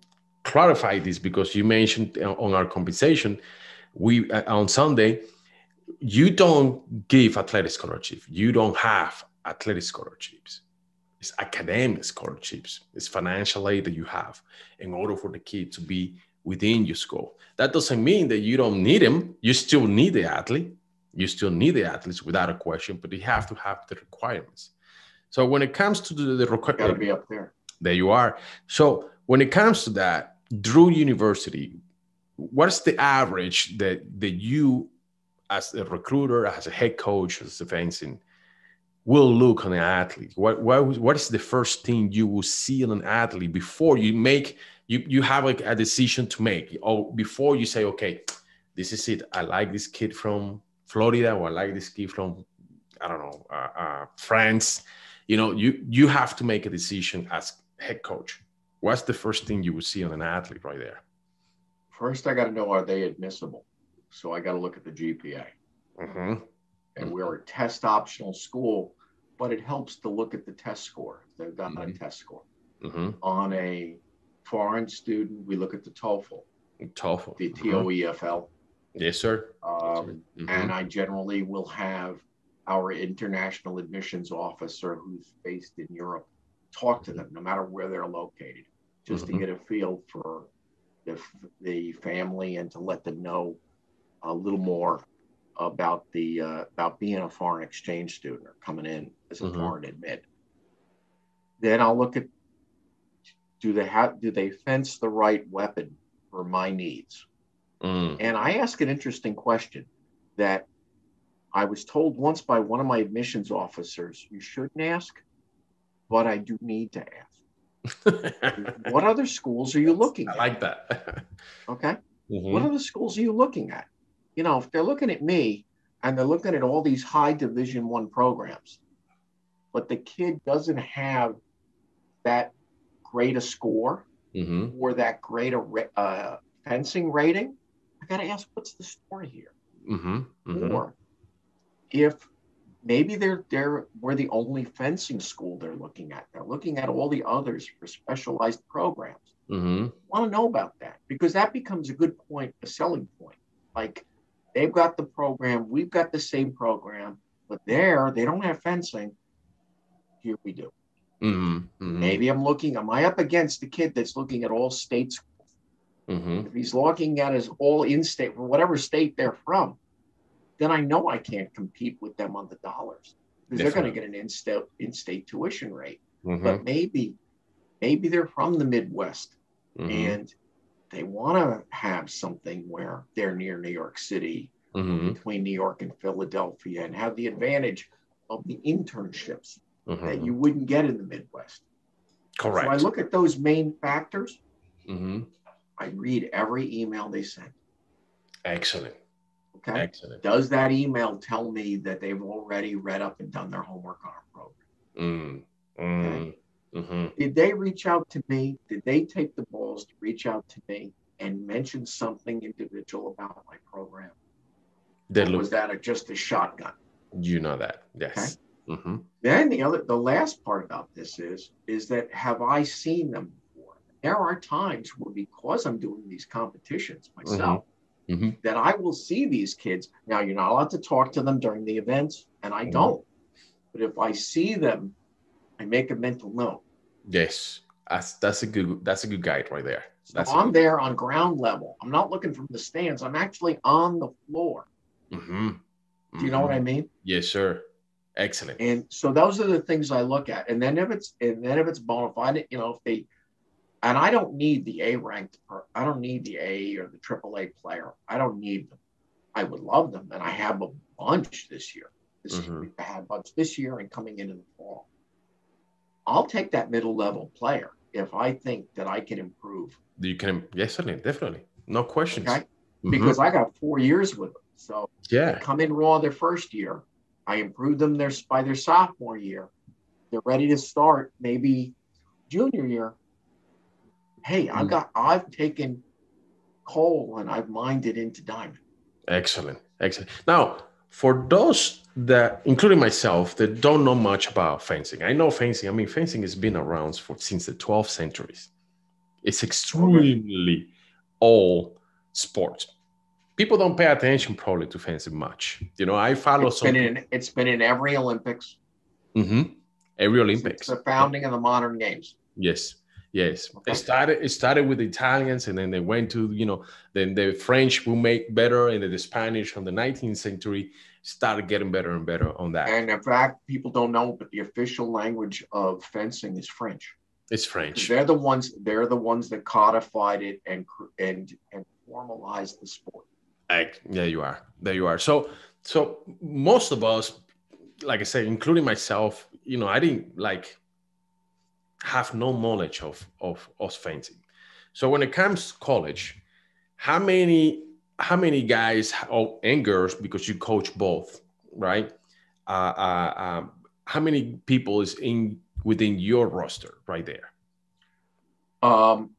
clarify this because you mentioned on our compensation, we uh, on Sunday, you don't give athletic scholarship. You don't have athletic scholarships. It's academic scholarships. It's financial aid that you have in order for the kid to be within your school. That doesn't mean that you don't need him. You still need the athlete. You still need the athletes without a question, but you have to have the requirements. So when it comes to the, the requirements, got to be up there. There you are. So when it comes to that, Drew University, what's the average that that you, as a recruiter, as a head coach, as a fencing, will look on an athlete? What, what, what is the first thing you will see in an athlete before you make you you have like a decision to make, or before you say, okay, this is it. I like this kid from Florida, or I like this kid from I don't know uh, uh, France. You know, you you have to make a decision as head coach. What's the first thing you would see on an athlete right there? First, I got to know are they admissible. So I got to look at the GPA. Mm-hmm. And we're a test optional school, but it helps to look at the test score. They've got mm-hmm. a test score. Mm-hmm. On a foreign student, we look at the TOEFL. TOEFL. The mm-hmm. TOEFL. Yes, sir. Um, mm-hmm. And I generally will have our international admissions officer who's based in Europe talk to them no matter where they're located, just mm-hmm. to get a feel for the, the family and to let them know a little more about the uh, about being a foreign exchange student or coming in as a mm-hmm. foreign admit. Then I'll look at do they have do they fence the right weapon for my needs? Mm. And I ask an interesting question that I was told once by one of my admissions officers, you shouldn't ask, but I do need to ask. <laughs> what other schools are you looking I at? I like that. okay. Mm-hmm. What other schools are you looking at? You know, if they're looking at me and they're looking at all these high division one programs, but the kid doesn't have that great a score mm-hmm. or that great a uh, fencing rating, I got to ask, what's the story here? Mm-hmm. Mm-hmm. Or if maybe they're they're we're the only fencing school they're looking at. They're looking at all the others for specialized programs. Mm-hmm. Want to know about that because that becomes a good point, a selling point. Like they've got the program, we've got the same program, but there they don't have fencing. Here we do. Mm-hmm. Mm-hmm. Maybe I'm looking. Am I up against the kid that's looking at all state schools? Mm-hmm. If he's looking at his all in state, for whatever state they're from, then I know I can't compete with them on the dollars because they're going to get an in-state, in-state tuition rate. Mm-hmm. But maybe, maybe they're from the Midwest mm-hmm. and they want to have something where they're near New York City, mm-hmm. between New York and Philadelphia, and have the advantage of the internships that mm-hmm. you wouldn't get in the Midwest. Correct. So I look at those main factors. Mm-hmm. I read every email they send. Excellent. Okay. Excellent. Does that email tell me that they've already read up and done their homework on our program? Mm, mm, okay. mm-hmm. Did they reach out to me? Did they take the balls to reach out to me and mention something individual about my program? That look, was that a, just a shotgun? You know that, yes. Okay? Mm-hmm. Then the other, the last part about this is, is that have I seen them before? There are times where because I'm doing these competitions myself, mm-hmm. That I will see these kids. Now, you're not allowed to talk to them during the events, and I mm-hmm. don't. But if I see them, I make a mental note. Yes, that's that's a good that's a good guide right there. That's so I'm there on ground level. I'm not looking from the stands. I'm actually on the floor. Mm-hmm. Do you know what I mean? Yes, sir. Excellent. And so those are the things I look at. And then if it's and then if it's bona fide, you know, if they and I don't need the A ranked, I don't need the A or the triple A player. I don't need them. I would love them, and I have a bunch this year. This mm-hmm. year, I had a bunch this year and coming into the fall. I'll take that middle level player if I think that I can improve. You can, yes, certainly, definitely, no questions. Okay, mm-hmm. because I got four years with them, so yeah, come in raw their first year. I improved them their by their sophomore year. They're ready to start maybe junior year hey, I've hmm. got I've taken coal and I've mined it into diamond. Excellent, excellent. Now, for those that, including myself, that don't know much about fencing, I know fencing. I mean, fencing has been around for since the 12th centuries. It's extremely old sport. People don't pay attention probably to fencing much. You know, I follow It's some. been in it's been in every Olympics. Mhm. Every Olympics. The founding of the modern games. Yes, yes. It started. It started with the Italians, and then they went to you know. Then the French will make better, and then the Spanish on the 19th century started getting better and better on that. And in fact, people don't know, but the official language of fencing is French. it's French. They're the ones. They're the ones that codified it and and and formalized the sport. Like, there you are. There you are. So, so most of us, like I said, including myself, you know, I didn't like have no knowledge of of of fencing. So when it comes to college, how many how many guys oh, and girls because you coach both, right? Uh, uh, um, how many people is in within your roster right there? Um,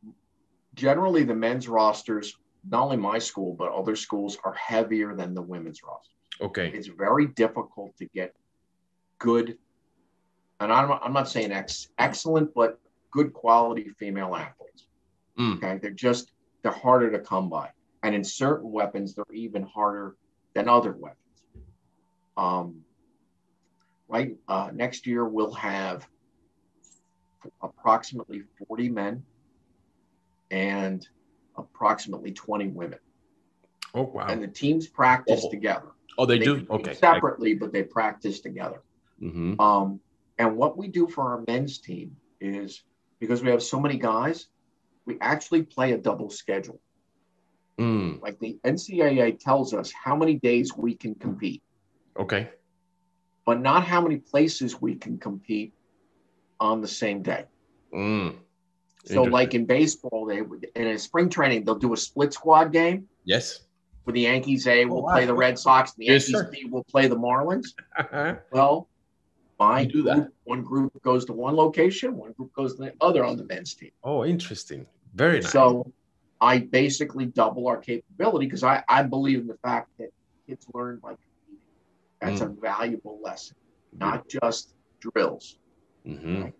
generally, the men's rosters, not only my school but other schools, are heavier than the women's roster. Okay. It's very difficult to get good, and I'm not, I'm not saying ex, excellent, but good quality female athletes. Mm. Okay, they're just they're harder to come by, and in certain weapons, they're even harder than other weapons. Um, right uh, next year we'll have approximately 40 men and approximately 20 women, Oh wow. and the teams practice Oh. together. Oh, they, do. Okay. separately, but they practice together. hmm Um, and what we do for our men's team is because we have so many guys, we actually play a double schedule. Mm. Like the NCAA tells us how many days we can compete, Okay. but not how many places we can compete on the same day. Mm. So, like in baseball, they in a spring training they'll do a split squad game Yes. where the Yankees A will Oh, wow. play the Red Sox and the Yes, Yankees sir. B will play the Marlins. <laughs> Well, my do that. group, one group goes to one location, one group goes to the other on the men's team. Oh, interesting. Very nice. So I basically double our capability because I, I believe in the fact that kids learn by competing. That's a valuable lesson, not just drills Mhm.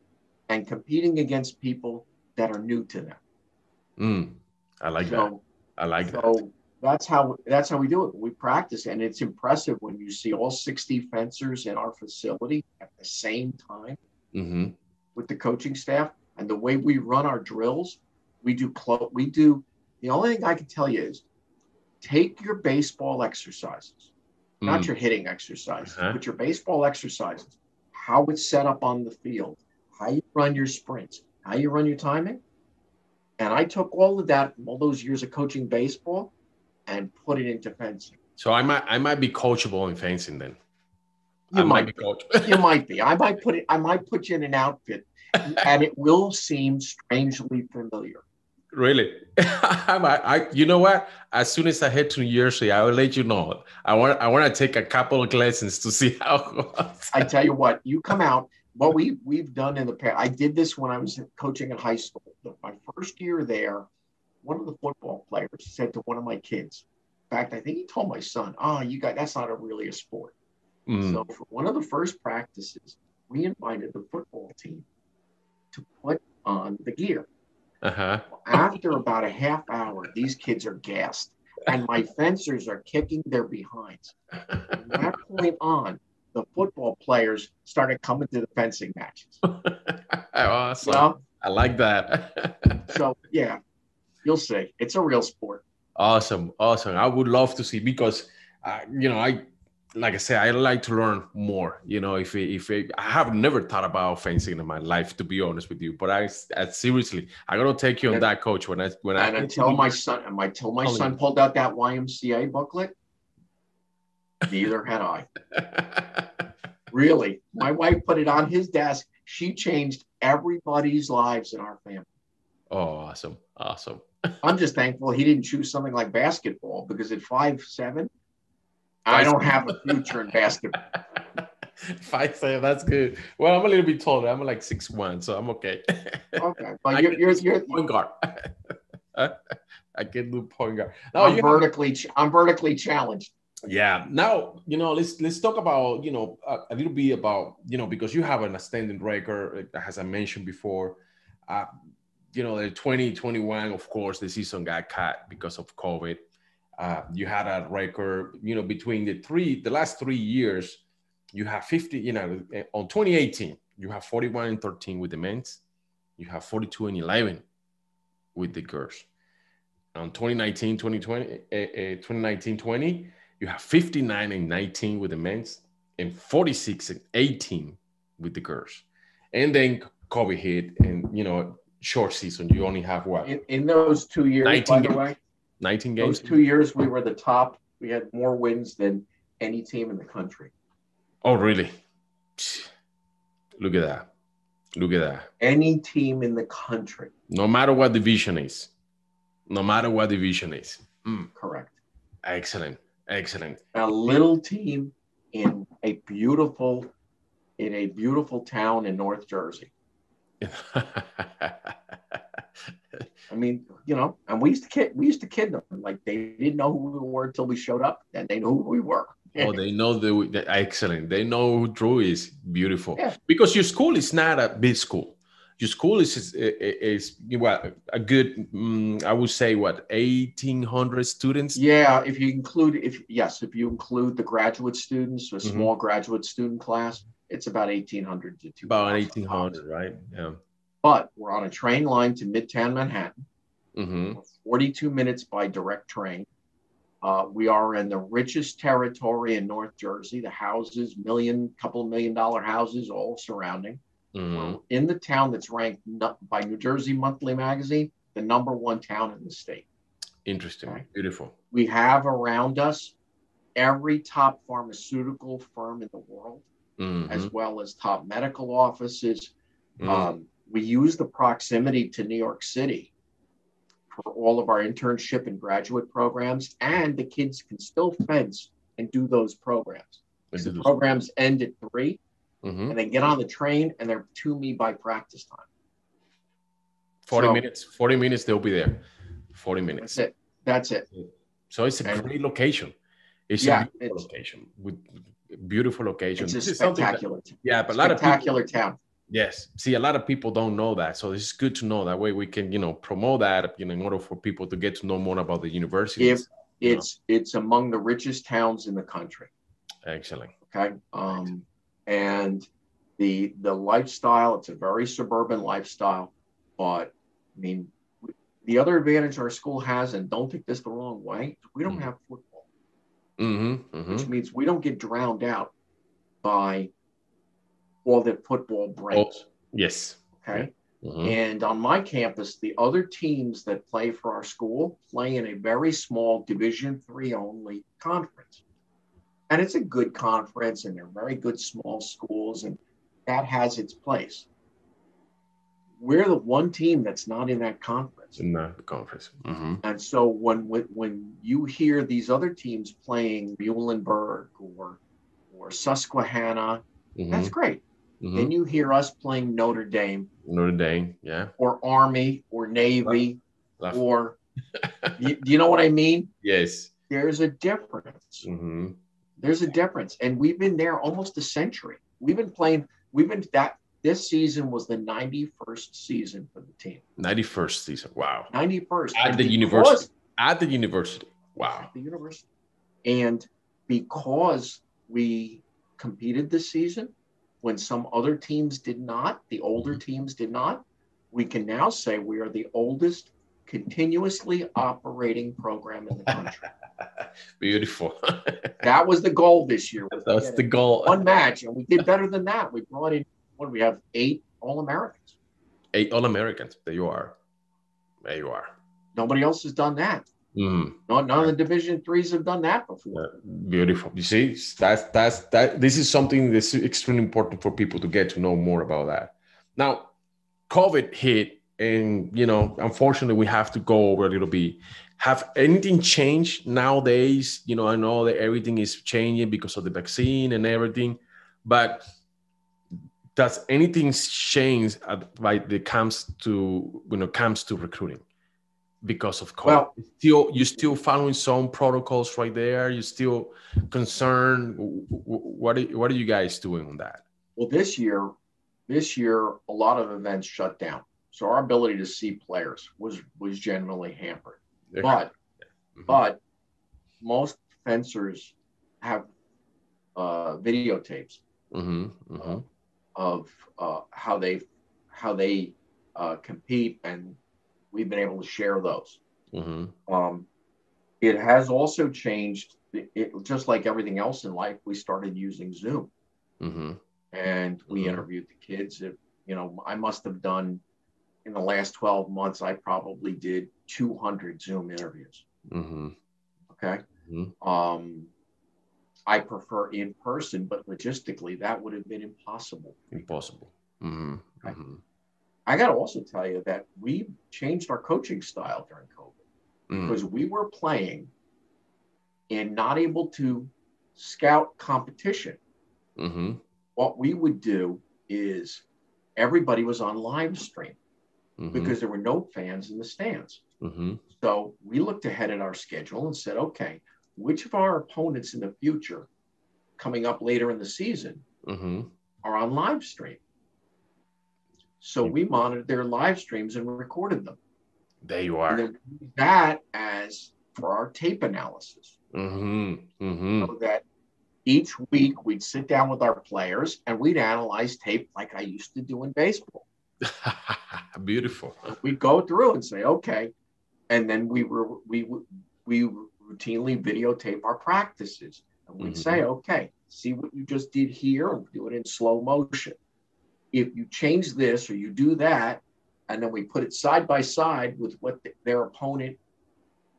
and competing against people that are new to them. Mm. I like that. I like that. That's how that's how we do it. We practice, and it's impressive when you see all 60 fencers in our facility at the same time hmm with the coaching staff and the way we run our drills. We do clo- we do the only thing I can tell you is take your baseball exercises, not your hitting exercises, Uh-huh. but your baseball exercises, how it's set up on the field, how you run your sprints, how you run your timing. And I took all of that all those years of coaching baseball and put it into fencing. So I might I might be coachable in fencing then. You I might be be. coachable. You might be. I might put it. I might put you in an outfit, and it will seem strangely familiar. really? <laughs> I. I you know what? As soon as I head to New Jersey, I will let you know. I want I want to take a couple of lessons to see how. I tell you what, you come out. What we we've done in the past. I did this when I was coaching in high school. My first year there, one of the football players said to one of my kids. In fact, I think he told my son, "Oh, you got that's not a really a sport." Mm. So for one of the first practices, we invited the football team to put on the gear. Uh-huh. After about a half hour, these kids are gassed, and my fencers are kicking their behinds. From that point on, the football players started coming to the fencing matches. <laughs> awesome. Know? I like that. <laughs> So yeah, you'll see. It's a real sport. Awesome, awesome. I would love to see because, uh, you know, I like I said, I like to learn more. You know, if it, if it, I have never thought about fencing in my life, to be honest with you. But I, I seriously, I gotta take you on And- that, coach. When I when I And until my son, and until my son pulled out that YMCA booklet, neither had I. <laughs> Really, my wife put it on his desk. She changed everybody's lives in our family. oh, awesome, awesome. I'm just thankful he didn't choose something like basketball because at five seven, I don't have a future in basketball. <laughs> Five seven, that's good. Well, I'm a little bit taller. I'm like six one, so I'm okay. Okay, <laughs> but you're you're, you're point guard. <laughs> I can do point guard. No, I'm have- vertically ch- I'm vertically challenged. Yeah. Now, you know, let's let's talk about, you know, a, a little bit about, you know, because you have an outstanding record, as I mentioned before. Uh, you know, the 2021, of course, the season got cut because of COVID. Uh, you had a record, you know, between the three, the last three years, you have 50, you know, on 2018, you have 41 and 13 with the men's, you have 42 and 11 with the girls. On 2019, 2020, uh, uh, 2019, 20, you have 59 and 19 with the men's and 46 and 18 with the girls. And then COVID hit and, you know, short season, you only have what? In, in those two years, 19 by the way, 19 games. Those two years, we were the top. We had more wins than any team in the country. Oh, really? Look at that. Look at that. Any team in the country. No matter what division is. No matter what division is. Mm. Correct. Excellent. Excellent. A little team in a beautiful, in a beautiful town in North Jersey. I mean, you know, and we used to kid, we used to kid them like they didn't know who we were until we showed up, and they knew who we were. oh, they know the, the, excellent. They know who Drew is. Beautiful. Yeah. Because your school is not a big school. Your school is is, is, is what a good. Um, I would say what eighteen hundred students. Yeah, if you include if yes, if you include the graduate students, a mm-hmm. small graduate student class, it's about eighteen hundred to two. About eighteen hundred, right? Yeah. But we're on a train line to Midtown Manhattan, mm-hmm. 42 minutes by direct train. Uh, we are in the richest territory in North Jersey. The houses, million, couple of million dollar houses, all surrounding. Mm-hmm. in the town that's ranked by New Jersey Monthly Magazine, the number one town in the state. Interesting. Okay? Beautiful. We have around us every top pharmaceutical firm in the world, mm-hmm. as well as top medical offices. Mm-hmm. Um, we use the proximity to New York City for all of our internship and graduate programs, and the kids can still fence and do those programs. The programs end at 3 mm-hmm. and they get on the train and they're to me by practice time. 40 so, minutes, 40 minutes, they'll be there. 40 minutes. That's it. That's it. So it's a and, great location. It's yeah, a beautiful location with beautiful location. It's a spectacular. That, yeah, but a lot of spectacular town. Yes. See, a lot of people don't know that. So it's good to know that way we can, you know, promote that, you know, in order for people to get to know more about the university. If it's know. it's among the richest towns in the country. Excellent. Okay. Um, and the the lifestyle, it's a very suburban lifestyle, but I mean the other advantage our school has, and don't take this the wrong way, we don't mm-hmm. have. Mm-hmm, mm-hmm. Which means we don't get drowned out by all that football brings. Oh, yes. Okay. Mm-hmm. And on my campus, the other teams that play for our school play in a very small Division three only conference. And it's a good conference, and they're very good small schools, and that has its place. We're the one team that's not in that conference. In that conference. Mm-hmm. And so when, when when you hear these other teams playing Muhlenberg or or Susquehanna, mm-hmm. that's great. Mm-hmm. Then you hear us playing Notre Dame. Notre Dame, yeah. Or Army or Navy Left. or, <laughs> you, do you know what I mean? Yes. There's a difference. Mm-hmm. There's a difference. And we've been there almost a century. We've been playing, we've been that, this season was the 91st season for the team. 91st season. Wow. 91st. At the university. At the university. Wow. At the university. And because we competed this season, when some other teams did not, the older mm-hmm. teams did not, we can now say we are the oldest continuously operating program in the country. <laughs> Beautiful. <laughs> that was the goal this year. That's the goal. One match, and we did better than that. We brought in what do we have? Eight All Americans. Eight All Americans. There you are. There you are. Nobody else has done that. Mm. No, none of the Division threes have done that before. Yeah, beautiful. You see, that's that's that. This is something that's extremely important for people to get to know more about that. Now, COVID hit, and you know, unfortunately, we have to go over a little bit. Have anything changed nowadays? You know, I know that everything is changing because of the vaccine and everything, but does anything change by the comes to you know comes to recruiting? because of COVID? Well- still you still following some protocols right there. You still concerned. What are, what are you guys doing on that? Well, this year, this year, a lot of events shut down, so our ability to see players was was generally hampered. But Mhm. but most fencers have uh, videotapes hmm hmm of uh, how they how they uh, compete, and we've been able to share those. hmm Um, it has also changed. It, it- just like everything else in life, we started using Zoom, hmm and we Mhm. interviewed the kids. If, you know, I must have done in the last twelve months. I probably did two hundred Zoom interviews. hmm Okay. Mhm. Um, I prefer in person, but logistically, that would have been impossible. Impossible. hmm Okay. hmm I got to also tell you that we changed our coaching style during COVID Mm. because we were playing and not able to scout competition. hmm What we would do is everybody was on live stream hmm because there were no fans in the stands. hmm So we looked ahead at our schedule and said, okay, which of our opponents in the future coming up later in the season hmm are on live stream? So we monitored their live streams and recorded them. There you And are. that as for our tape analysis. hmm hmm So that each week we'd sit down with our players and we'd analyze tape like I used to do in baseball. <laughs> Beautiful. We'd go through and say, okay. And then we were we we routinely videotape our practices. And we'd Mhm. say, okay, see what you just did here and do it in slow motion. If you change this or you do that, and then we put it side by side with what th- their opponent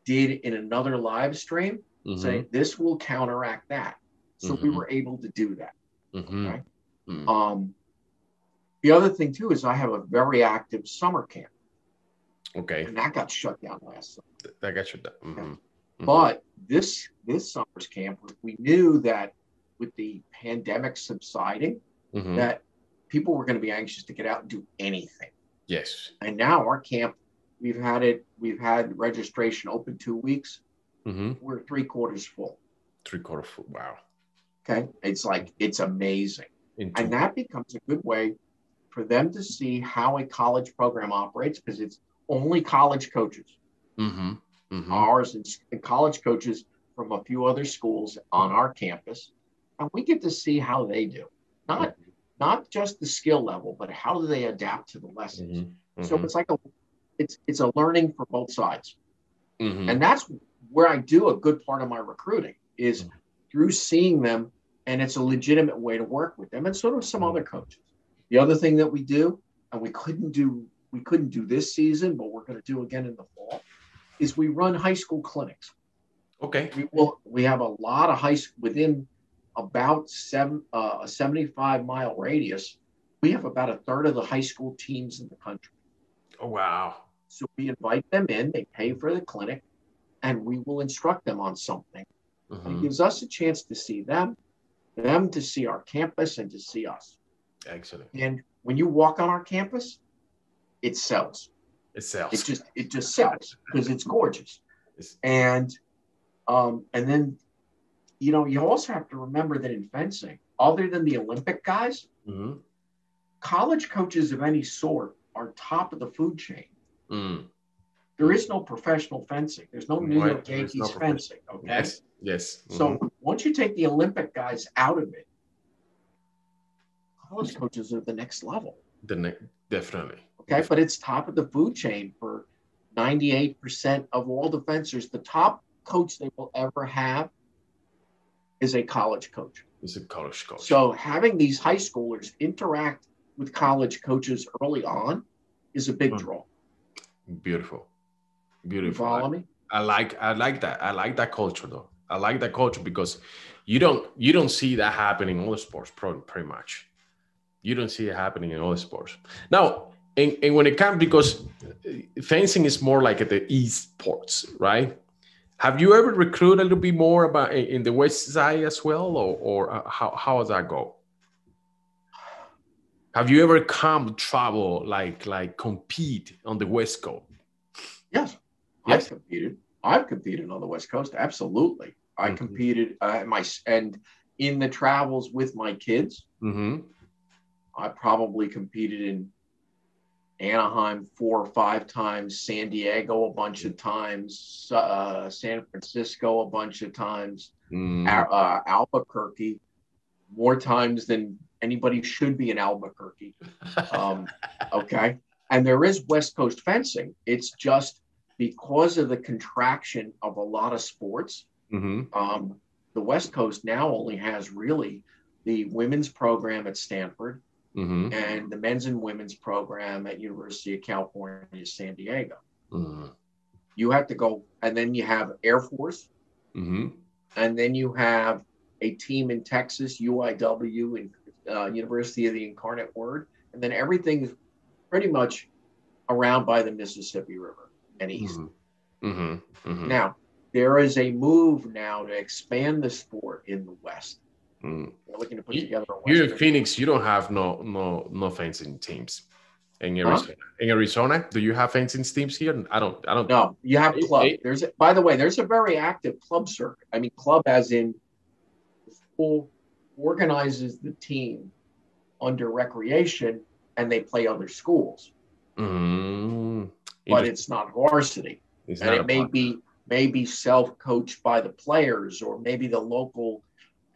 did in another live stream, Mhm. say this will counteract that. So we Mhm. were able to do that. Okay. Mm. Um, the other thing too is I have a very active summer camp, Okay, and that got shut down last summer. Th- that got you. That. mhm. Mhm. But this this summer's camp, we knew that with the pandemic subsiding, Mhm. that people were going to be anxious to get out and do anything. yes. And now our camp, we've had it, we've had registration open two weeks. hmm We're three quarters full. Three quarter full. Wow. Okay, it's like it's amazing. Into, And that becomes a good way for them to see how a college program operates because it's only college coaches. hmm hmm Ours and, and college coaches from a few other schools on our campus. And we get to see how they do. Not not just the skill level, but how do they adapt to the lessons. Mhm. So it's like a it's it's a learning for both sides. Mhm. And that's where I do a good part of my recruiting is Mhm. through seeing them, and it's a legitimate way to work with them, and so do some other coaches. The other thing that we do, and we couldn't do we couldn't do this season, but we're going to do again in the fall, is we run high school clinics. okay. We will we have a lot of high school within about seven uh, a 75 mile radius. We have about a third of the high school teams in the country. Oh wow. So we invite them in, they pay for the clinic, and we will instruct them on something. It Mhm. gives us a chance to see them, them to see our campus and to see us. Excellent. And when you walk on our campus, it sells. It sells. It just it just sells because it's gorgeous. It's- And um, and then you know you also have to remember that in fencing, other than the Olympic guys, Mhm. college coaches of any sort are top of the food chain. Mm. There is no professional fencing. There's no New York no Yankees professional- fencing. Okay. Yes. Yes. So Mhm. once you take the Olympic guys out of it, college coaches are the next level. the ne- definitely. Okay. But it's top of the food chain for 98% of all defenders. The top coach they will ever have is a college coach. He's a college coach. So having these high schoolers interact with college coaches early on is a big Hmm. draw. beautiful. You Beautiful. follow me? I like I like that. I like that culture though. I like that culture because you don't you don't see that happening in all the sports pro- pretty much. You don't see it happening in all the sports. Now, and, and when it comes because uh, fencing is more like at the east ports, right? Have you ever recruited a little bit more about in the west side as well, or, or uh, how how does that go? Have you ever come travel like like compete on the west coast? Yes. yes I've competed. I've competed on the West Coast. Absolutely. I Mhm. competed uh, my and in the travels with my kids, Mm-hmm. I probably competed in Anaheim four or five times, San Diego a bunch of times, uh, San Francisco a bunch of times, Mm. Uh, Albuquerque more times than anybody should be in Albuquerque. Um, <laughs> okay. And there is West Coast fencing. It's just because of the contraction of a lot of sports, mm-hmm. um, the West Coast now only has really the women's program at Stanford Mm-hmm. and the men's and women's program at University of California, San Diego. Mm-hmm. You have to go, and then you have Air Force, Mm-hmm. and then you have a team in Texas, UIW, and uh, University of the Incarnate Word, and then everything's pretty much around by the Mississippi River and east. Mm-hmm. Mm-hmm. Now, there is a move now to expand the sport in the West. Mm. Looking to put You- together a Here in Phoenix, you don't have no no no fencing teams. In Huh? Arizona, in Arizona, do you have fencing teams here? I don't. I don't. No, you have club. There's, a, by the way, there's a very active club circuit. I mean, club as in the school organizes the team under recreation, and they play other schools, Mm. but it's not varsity, It's and not it may be maybe self-coached by the players, or maybe the local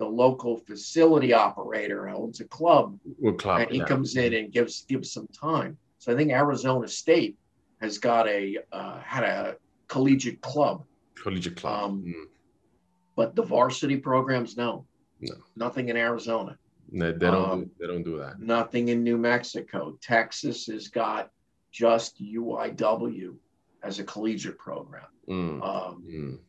the local facility operator owns a club Well, club, and he yeah. comes in and gives gives some time. So I think Arizona State has got a uh, had a collegiate club, collegiate club. um, Mm. but the varsity programs no, No. nothing in Arizona, No, they don't. um, do, they don't do that. nothing in New Mexico. Texas has got just UIW as a collegiate program. Mm. Um, Mm.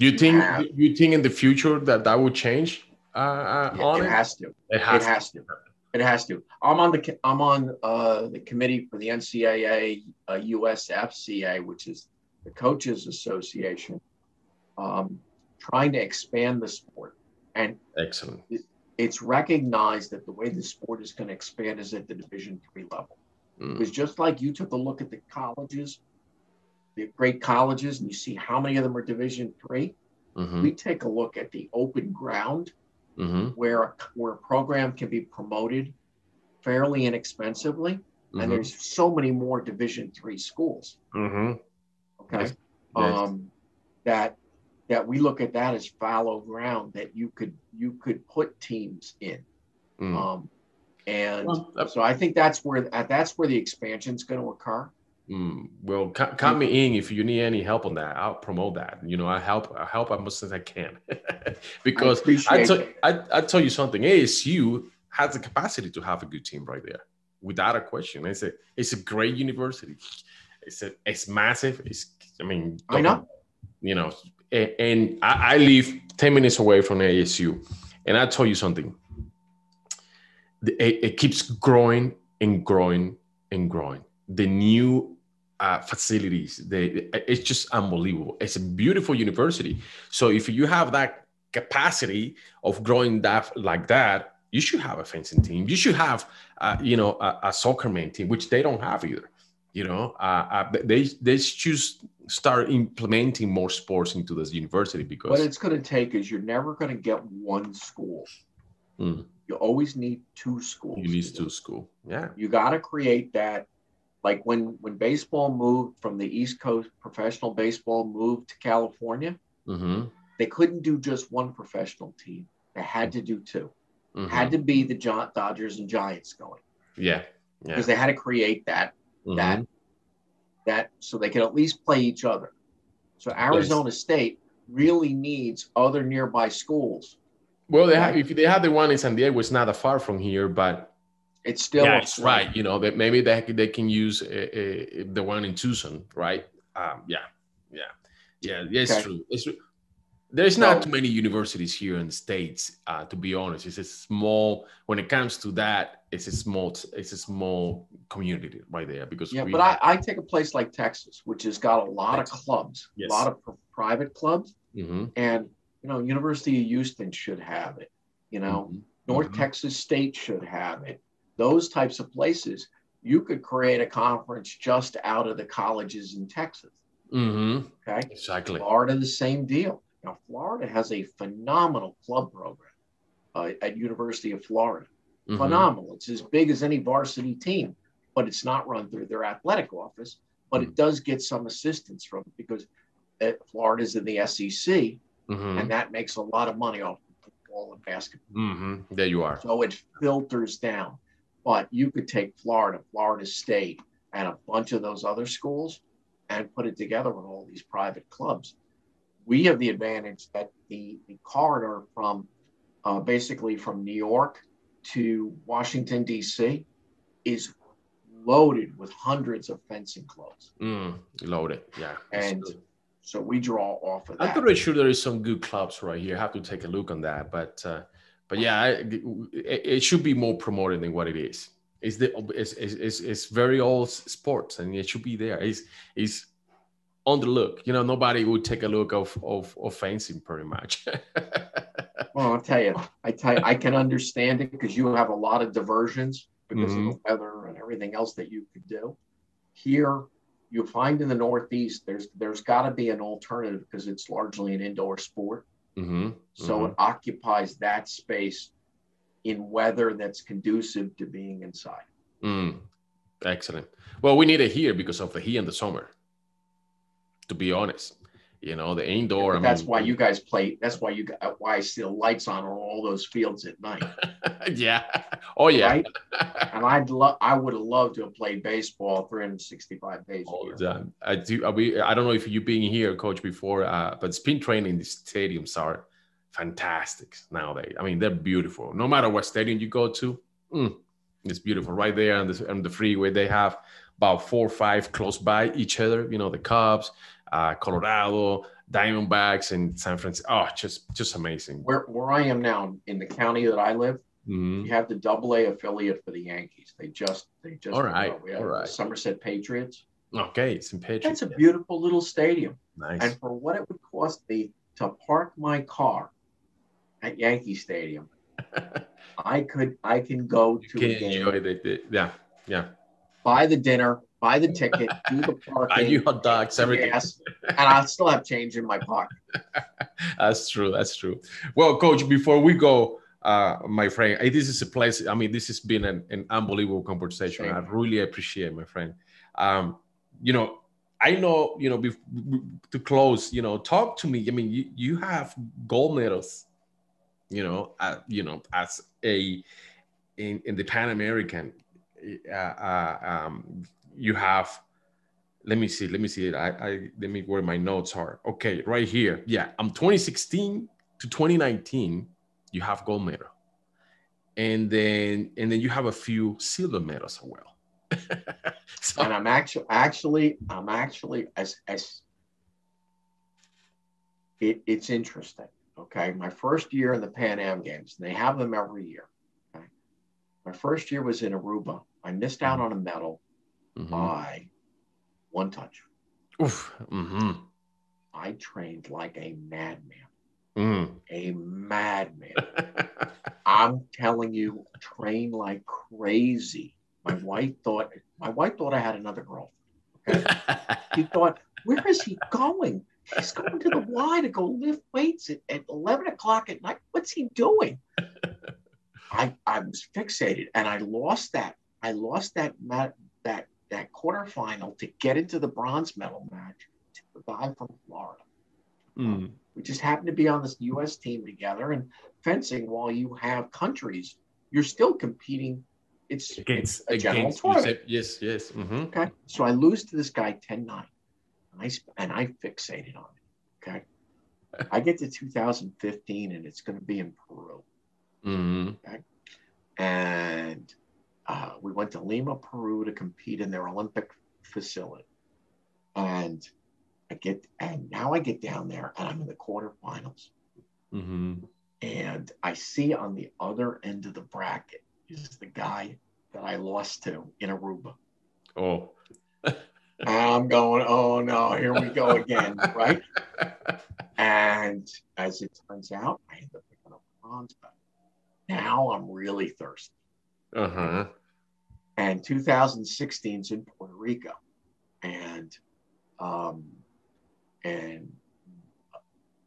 You think? have- You think in the future that that will change? Uh, uh, it, it it, has to. it It has. has to. It has to. I'm on the I'm on uh, the committee for the NCAA uh, USFCA, which is the Coaches Association, um, trying to expand the sport. And Excellent. it's recognized that the way the sport is going to expand is at the Division three level. Mm. Because just like you took a look at the colleges, the great colleges, and you see how many of them are Division three, Mhm. we take a look at the open ground Mhm. where where a program can be promoted fairly inexpensively, Mhm. and there's so many more Division three schools. Mhm. Okay, Yes. Yes. um, that that we look at that as fallow ground that you could you could put teams in, Mm. um, and Well, so I think that's where uh, that's where the expansion is going to occur. Mm, well, count me in if you need any help on that. I'll promote that. You know, I help. I help as much as I can, <laughs> because I, appreciate tell. I, I tell you something. ASU has the capacity to have a good team right there, without a question. It's a it's a great university. It's a it's massive. It's I mean, I know. You know, and, and I, I live ten minutes away from ASU, and I tell you something. It, it keeps growing and growing and growing. The new uh, facilities, the, it's just unbelievable. It's a beautiful university. So if you have that capacity of growing that like that, you should have a fencing team. You should have, uh, you know, a, a soccer man team, which they don't have either. You know, uh, uh, they they should start implementing more sports into this university because What it's going to take is you're never going to get one school. Mm. You always need two schools. you need two school. Yeah. you got to create that like when when baseball moved from the east coast professional baseball moved to california Mm-hmm. they couldn't do just one professional team they had to do 2 Mhm. had to be the dodgers and giants going Yeah. Yeah. because they had to create that Mhm. that that so they could at least play each other so arizona state really needs other nearby schools Well, they have, if they have the one in San Diego, it's not that far from here, but it's still yeah, a it's right. You know that maybe they they can use uh, uh, the one in Tucson, right? Um, yeah, yeah, yeah. yeah, It's Okay. true. It's true. There's not too many universities here in the states. Uh, to be honest, it's a small. When it comes to that, it's a small. It's a small community right there because Yeah, but have- I, I take a place like Texas, which has got a lot of clubs, Yes. a lot of private clubs, Mhm, and you know, University of Houston should have it. You know, mhm, North mhm. Texas State should have it. Those types of places, you could create a conference just out of the colleges in Texas. Mm-hmm. Okay. Exactly. Florida, the same deal. Now, Florida has a phenomenal club program uh, at University of Florida. Mhm. Phenomenal. It's as big as any varsity team, but it's not run through their athletic office. But it does get some assistance from because uh, Florida's in the SEC, Mhm. and that makes a lot of money off of football and basketball. Mhm. There you are. So it filters down. But you could take Florida, Florida State, and a bunch of those other schools and put it together with all these private clubs. We have the advantage that the, the corridor from uh, basically from New York to Washington, D.C. is loaded with hundreds of fencing clubs. Mm, loaded. Yeah. And so we draw off of that. I'm pretty sure there is some good clubs right here. I have to take a look on that, but uh, but yeah, I, it, it should be more promoted than what it is. It's the it's, it's, it's, very old sports, and it should be there. It's it's on the look. You know, nobody would take a look of of, of fencing pretty much. <laughs> Well, I'll tell you, I tell you, I can understand it because you have a lot of diversions because Mm-hmm. of the weather and everything else that you could do. Here, you find in the Northeast, there's there's got to be an alternative because it's largely an indoor sport, hmm so it occupies that space in weather that's conducive to being inside. Mm, excellent. Well, we need it here because of the heat in the summer. To be honest, you know the indoor. But I that's mean, why you guys play. That's why you got why I see the lights on on all those fields at night, <laughs> yeah. Oh yeah. right? <laughs> And I'd love, I would have loved to have played baseball 365 days all the time. I do. I, we, I don't know if you've been here, coach, before, uh, but spring training the stadiums are fantastic nowadays. I mean, they're beautiful. No matter what stadium you go to, mm, it's beautiful. Right there on the, on the freeway, they have about four or five close by each other. You know, the Cubs, uh, Colorado, Diamondbacks, and San Francisco. Oh, just just amazing. where where I am now in the county that I live, Mhm. we have the double A affiliate for the Yankees. They just they just All right, we have all right. Somerset Patriots. Okay, it's in Patriots. That's a beautiful little stadium. nice. And for what it would cost me to park my car at Yankee Stadium, <laughs> I could I can go you to can a game, enjoy the, the yeah yeah. buy the dinner, buy the ticket, do the <laughs> parking, Buy you hot dogs, everything. gas, and I'll still have change in my pocket. <laughs> that's true. That's true. Well, coach, before we go, uh, my friend, this is a place. I mean, this has been an, an unbelievable conversation. Same. I really appreciate, my friend. Um, you know, I know, you know, to close, you know, talk to me. I mean, you, you have gold medals, you know, uh, you know, as a in, in the Pan American, uh, uh, um, you have let me see let me see it. I, I let me where my notes are. Okay right here. Yeah i'm 2016 to 2019 you have gold medal. And then and then you have a few silver medals as well. <laughs> So and I'm actually actually I'm actually as as it, it's interesting. Okay, my first year in the Pan Am Games, and they have them every year. Okay, my first year was in Aruba. I missed out mm-hmm. on a medal Mhm. by one touch. Oof. Mhm. I trained like a madman, Mm. a madman. <laughs> I'm telling you, train like crazy. My wife thought my wife thought I had another girl. He <laughs> thought, where is he going? He's going to the Y to go lift weights at, at 11 o'clock at night. What's he doing? <laughs> I, I was fixated and I lost that. I lost that that that quarterfinal to get into the bronze medal match to the guy from Florida. Mm. We just happened to be on this U.S. team together and fencing. While you have countries, you're still competing. It's against a general against tournament. yes yes Mhm. Okay. So I lose to this guy 10 9. And I, and I fixated on it. Okay. I get to 2015 and it's going to be in Peru. Mhm. And uh, we went to Lima, Peru to compete in their Olympic facility. And I get, and now I get down there and I'm in the quarterfinals. Mhm. And I see on the other end of the bracket is the guy that I lost to in Aruba. oh <laughs> I'm going, oh no, here we go again, <laughs> right? And as it turns out, I end up picking up a bronze medal. Now I'm really thirsty. Uh-huh And 2016 is in Puerto Rico. And um, and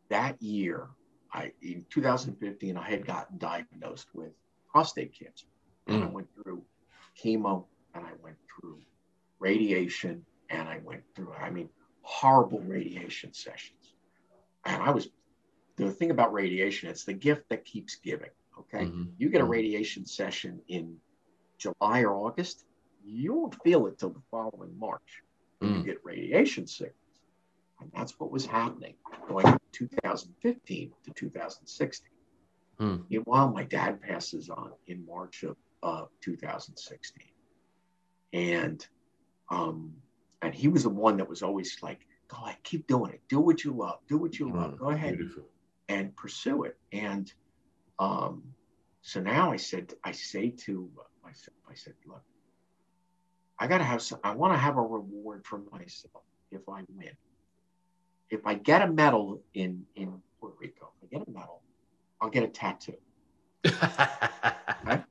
that year, I in 2015, I had gotten diagnosed with prostate cancer, and I Mm. went through chemo, and I went through radiation, and I went through, I mean, horrible radiation sessions. And I was the thing about radiation, it's the gift that keeps giving. Okay, Mhm. you get a Mhm. radiation session in July or August, you won't feel it till the following March. when You Mm. get radiation sickness. And that's what was happening going from 2015 to 2016. Hmm. Meanwhile, my dad passes on in March of uh, 2016. And um, and he was the one that was always like, go ahead, keep doing it. Do what you love. Do what you love. Mm. Go ahead Beautiful. and pursue it. And um, so now I said, I say to myself, I said, look, I got to have some, I want to have a reward for myself if I win. If I get a medal in, in Puerto Rico, if I get a medal, I'll get a tattoo. Okay.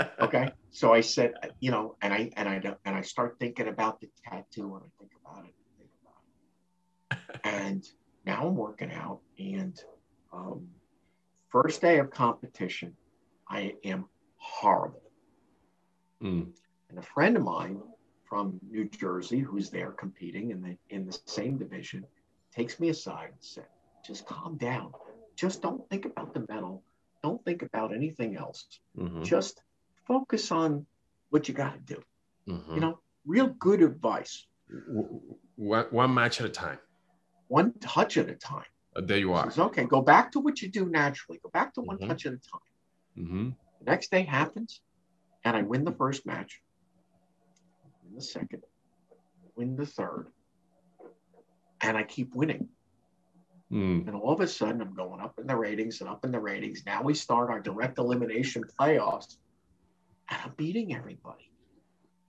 <laughs> okay. So I said, you know, and I, and I, don't- and I start thinking about the tattoo and I think about it, and think about it. <laughs> And now I'm working out and um, first day of competition, I am horrible. Mm. And a friend of mine from New Jersey, who's there competing in the in the same division, takes me aside and said, "Just calm down. Just don't think about the medal. Don't think about anything else. Mhm. Just focus on what you got to do. Mhm. You know, real good advice. W- w- one, one match at a time. One touch at a time. Uh, there you are. says, okay, go back to what you do naturally. Go back to one Mhm. touch at a time. hmm The next day happens, and I win the first match, win the second, win the third, and I keep winning. Mm. And all of a sudden, I'm going up in the ratings and up in the ratings. Now we start our direct elimination playoffs, and I'm beating everybody.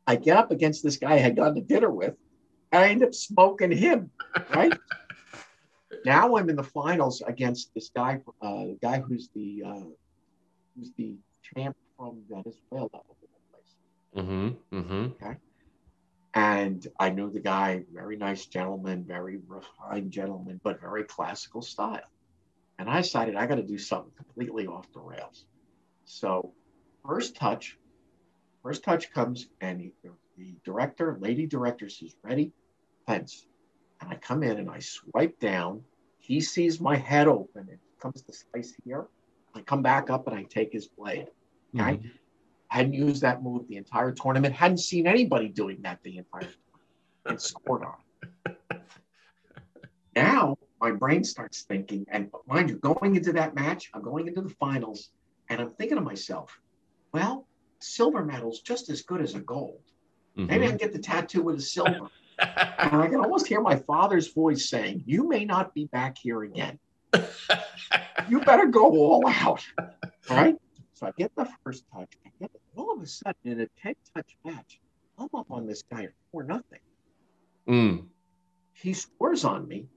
I get up against this guy I had gone to dinner with, and I end up smoking him, right? <laughs> now I'm in the finals against this guy, uh, the guy who's the uh, who's the champ from Venezuela. hmm hmm And I knew the guy, very nice gentleman, very refined gentleman, but very classical style. And I decided I got to do something completely off the rails. So, first touch, first touch comes, and the, the director, lady director says, Ready, fence. And I come in and I swipe down. He sees my head open. It comes to slice here. I come back up and I take his blade. Okay. Mhm. Hadn't used that move the entire tournament. Hadn't seen anybody doing that the entire and scored on. <laughs> Now my brain starts thinking, and mind you, going into that match, I'm going into the finals, and I'm thinking to myself, well, silver medal's just as good as a gold. Maybe I can get the tattoo with a silver. And I can almost hear my father's voice saying, You may not be back here again. You better go all out. All right. So I get the first touch. I get it. All of a sudden, in a 10 touch match, I'm up on this guy for nothing. Mm. He scores on me.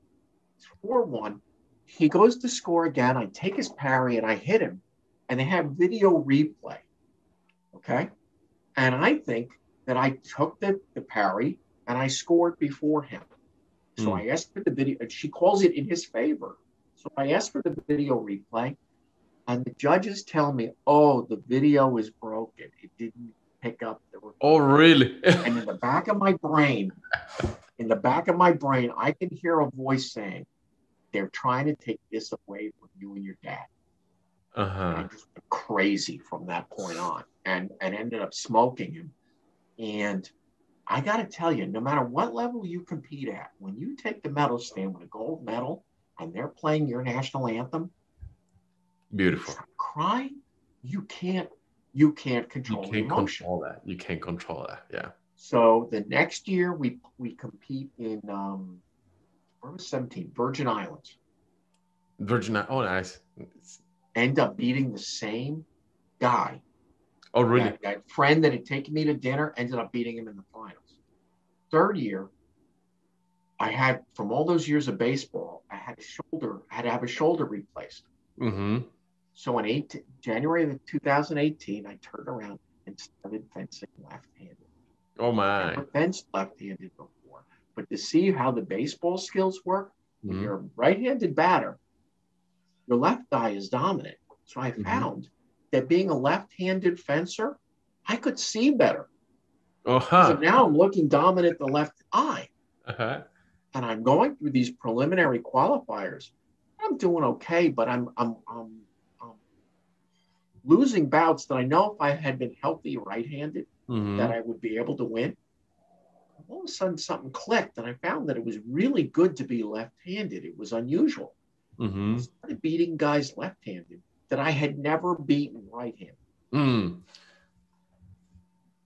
It's 4 1. He goes to score again. I take his parry and I hit him. And they have video replay. Okay. And I think that I took the, the parry and I scored before him. So Hmm. I asked for the video, and she calls it in his favor. So I asked for the video replay, and the judges tell me, oh, the video is broken. It didn't pick up the Oh, really? and in the back of my brain, in the back of my brain, I can hear a voice saying, they're trying to take this away from you and your dad. And I uh-huh. just went crazy from that point on and, and ended up smoking him. And I got to tell you, no matter what level you compete at, when you take the medal stand with a gold medal and they're playing your national anthem, Beautiful. crying, you can't, you can't control the can't emotion. control that. You can't control that. Yeah. So the next year we we compete in um, where was 17 Virgin Islands. Virgin. Oh, nice. End up beating the same guy. Oh, really? That, that friend that had taken me to dinner ended up beating him in the finals. Third year, I had from all those years of baseball, I had a shoulder, I had to have a shoulder replaced. Mm-hmm. So in eight, January of 2018, I turned around and started fencing left-handed. Oh my. Never fenced left-handed before, but to see how the baseball skills work, when Mhm. you're a right-handed batter, your left eye is dominant. So I Mhm. found that being a left-handed fencer, I could see better. Oh, So now I'm looking dominant the left eye, Uh-huh. and I'm going through these preliminary qualifiers. I'm doing okay, but I'm I'm, I'm, I'm losing bouts that I know if I had been healthy right-handed, Mhm. that I would be able to win. All of a sudden, something clicked, and I found that it was really good to be left-handed. It was unusual. Mhm. I started beating guys left-handed that I had never beaten right-handed. Mm.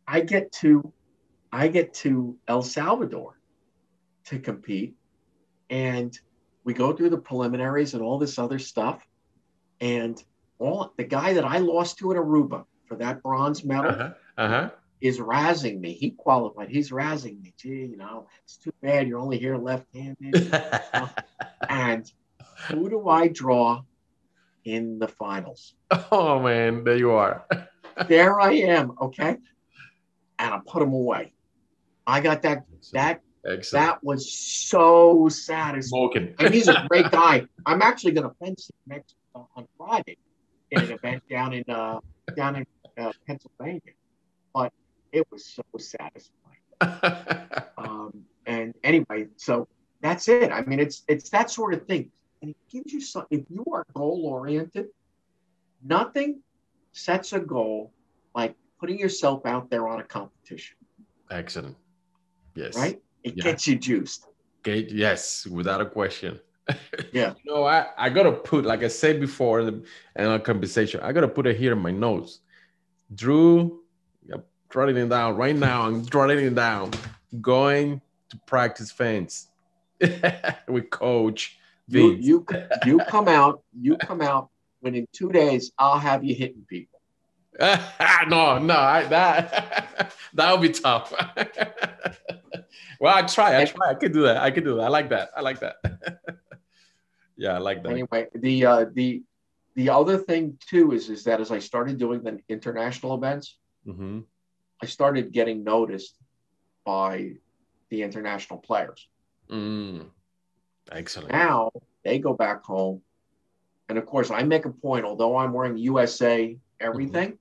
I get to I get to El Salvador to compete and we go through the preliminaries and all this other stuff and all the guy that I lost to in Aruba for that bronze medal Uh-huh. Uh-huh. is razzing me. He qualified. He's razzing me. Gee, you know, it's too bad you're only here left-handed. <laughs> and who do I draw in the finals? <laughs> oh man, there you are. <laughs> There I am, okay? And I put him away. I got that that Excellent. That was so satisfying. Smoking. And he's a great <laughs> guy. I'm actually going to fence him next uh, on Friday in an event down in uh, down in uh, Pennsylvania. But it was so satisfying. Um, and anyway, so that's it. I mean, it's it's that sort of thing, and it gives you some. If you are goal oriented, nothing sets a goal like putting yourself out there on a competition. Excellent. Yes. Right? It Yeah. gets you juiced. Okay. Yes, without a question. <laughs> Yeah. No, I, I gotta put, like I said before in the in our conversation, I gotta put it here in my notes. Drew, I'm writing it down right now. I'm writing it down. Going to practice fence <laughs> with coach You you you come out. You come out. When in two days I'll have you hitting people. <laughs> no, no, I, that <laughs> that would be tough. <laughs> well, I try, I try. I could do that. I could do that. I like that. I like that. yeah, I like that. Anyway, the uh, the the other thing too is is that as I started doing the international events, hmm I started getting noticed by the international players. Mm. Excellent. Now they go back home, and of course I make a point. Although I'm wearing USA everything,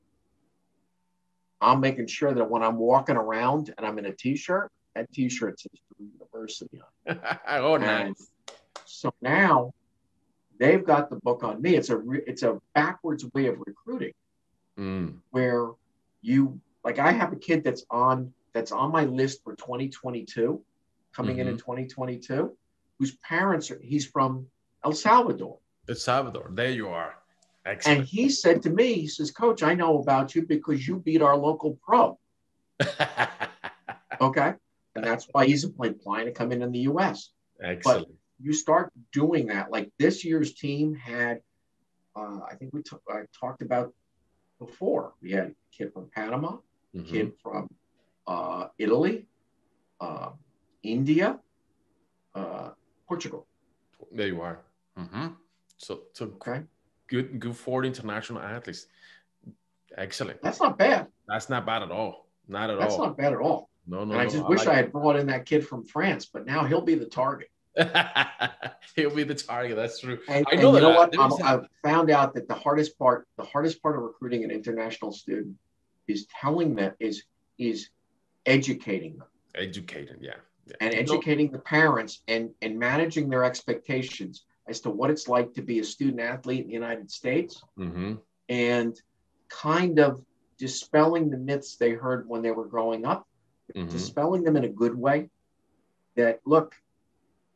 I'm making sure that when I'm walking around and I'm in a t-shirt, that t-shirt says Drew University on. it. <laughs> oh, And nice. so now they've got the book on me. It's a re- it's a backwards way of recruiting Mm. where you like I have a kid that's on that's on my list for 2022 coming in in 2022 whose parents are he's from El Salvador El Salvador. There you are. and he said to me he says coach I know about you because you beat our local pro <laughs> okay and that's why he's applying to come in in the US Excellent. you start doing that. Like this year's team had, uh, I think we t- I talked about before. We had a kid from Panama, Mhm. kid from uh, Italy, uh, India, uh, Portugal. There you are. hmm So, so Okay, good, good for international athletes. Excellent. that's not bad. That's not bad at all. Not at That's all. That's not bad at all. no, no. and I no, just wish like I had brought in that kid from France, but now he'll be the target. <laughs> He'll be the target. That's true. And, I and know you know I- what? I'm, was a- I've found out that the hardest part, the hardest part of recruiting an international student, is telling them is is educating them. Educating, Yeah. Yeah. and educating the parents and, and managing their expectations as to what it's like to be a student athlete in the United States mhm. and kind of dispelling the myths they heard when they were growing up, Mhm. dispelling them in a good way. That look,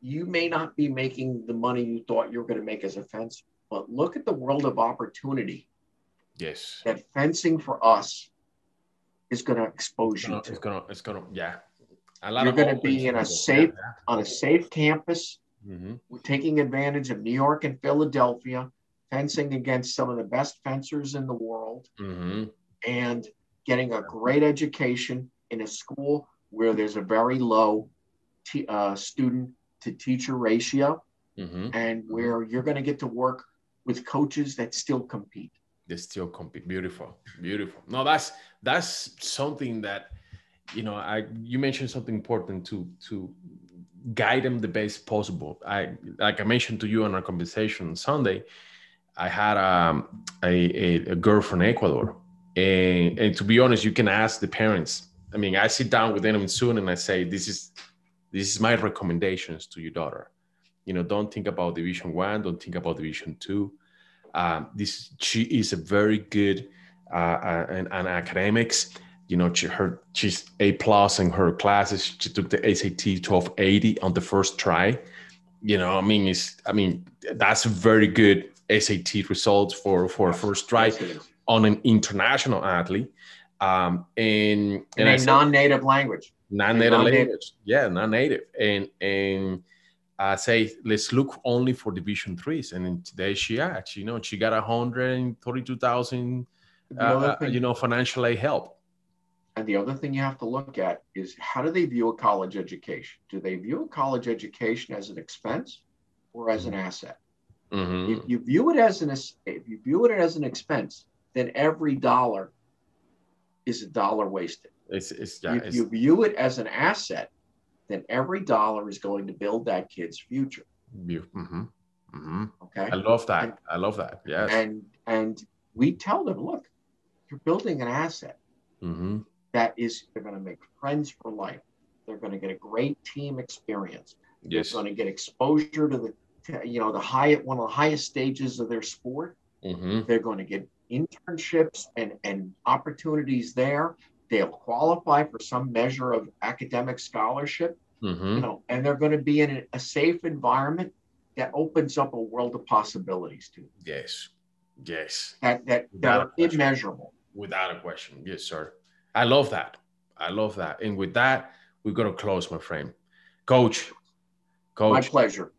you may not be making the money you thought you were going to make as a fencer, but look at the world of opportunity Yes. that fencing for us is going to expose you gonna, to. it's it's gonna, yeah. A lot You're gonna be in a safe-. On a safe campus. Mhm. We're taking advantage of New York and Philadelphia, fencing against some of the best fencers in the world, Mhm. and getting a great education in a school where there's a very low t- uh, student to teacher ratio, Mhm. and where you're going to get to work with coaches that still compete. they still compete. Beautiful, beautiful. No, that's that's something that you know. I you mentioned something important to to guide them the best possible. I like I mentioned to you in our conversation on Sunday, I had um, a, a, a girl from Ecuador, and, and to be honest, you can ask the parents. I mean, I sit down with them soon and I say, "This is this is my recommendations to your daughter. You know, don't think about Division One, don't think about Division Two. Um, this she is a very good uh, uh, academics you know she her she's a plus in her classes. She took the SAT 1280 on the first try. You know i mean it's i mean that's a very good SAT results for for a first try on an international athlete. Um and in a non-native language. Non-native, non-native. language. Yeah non-native. And and I say let's look only for division threes. And today she at you know she got a hundred and thirty-two thousand uh, uh you know financial aid help and the other thing you have to look at is how do they view a college education? Do they view a college education as an expense or as an asset? Mm-hmm. If you view it as an if you view it as an expense, then every dollar is a dollar wasted. It's, it's, yeah, if it's, you view it as an asset, then every dollar is going to build that kid's future. Mm-hmm. Mm-hmm. Okay. I love that. And, I love that. Yeah. And and we tell them, look, you're building an asset. Mm-hmm that is they're going to make friends for life. They're going to get a great team experience. Yes. They're going to get exposure to the to, you know the high one of the highest stages of their sport. Mm-hmm. They're going to get internships and and opportunities there. They'll qualify for some measure of academic scholarship. Mm-hmm. You know, and they're going to be in a, safe environment that opens up a world of possibilities to them. Yes. Yes. That that, that are immeasurable. Without a question. Yes, sir. I love that. I love that. And with that, we're going to close, my friend. Coach, coach. My pleasure.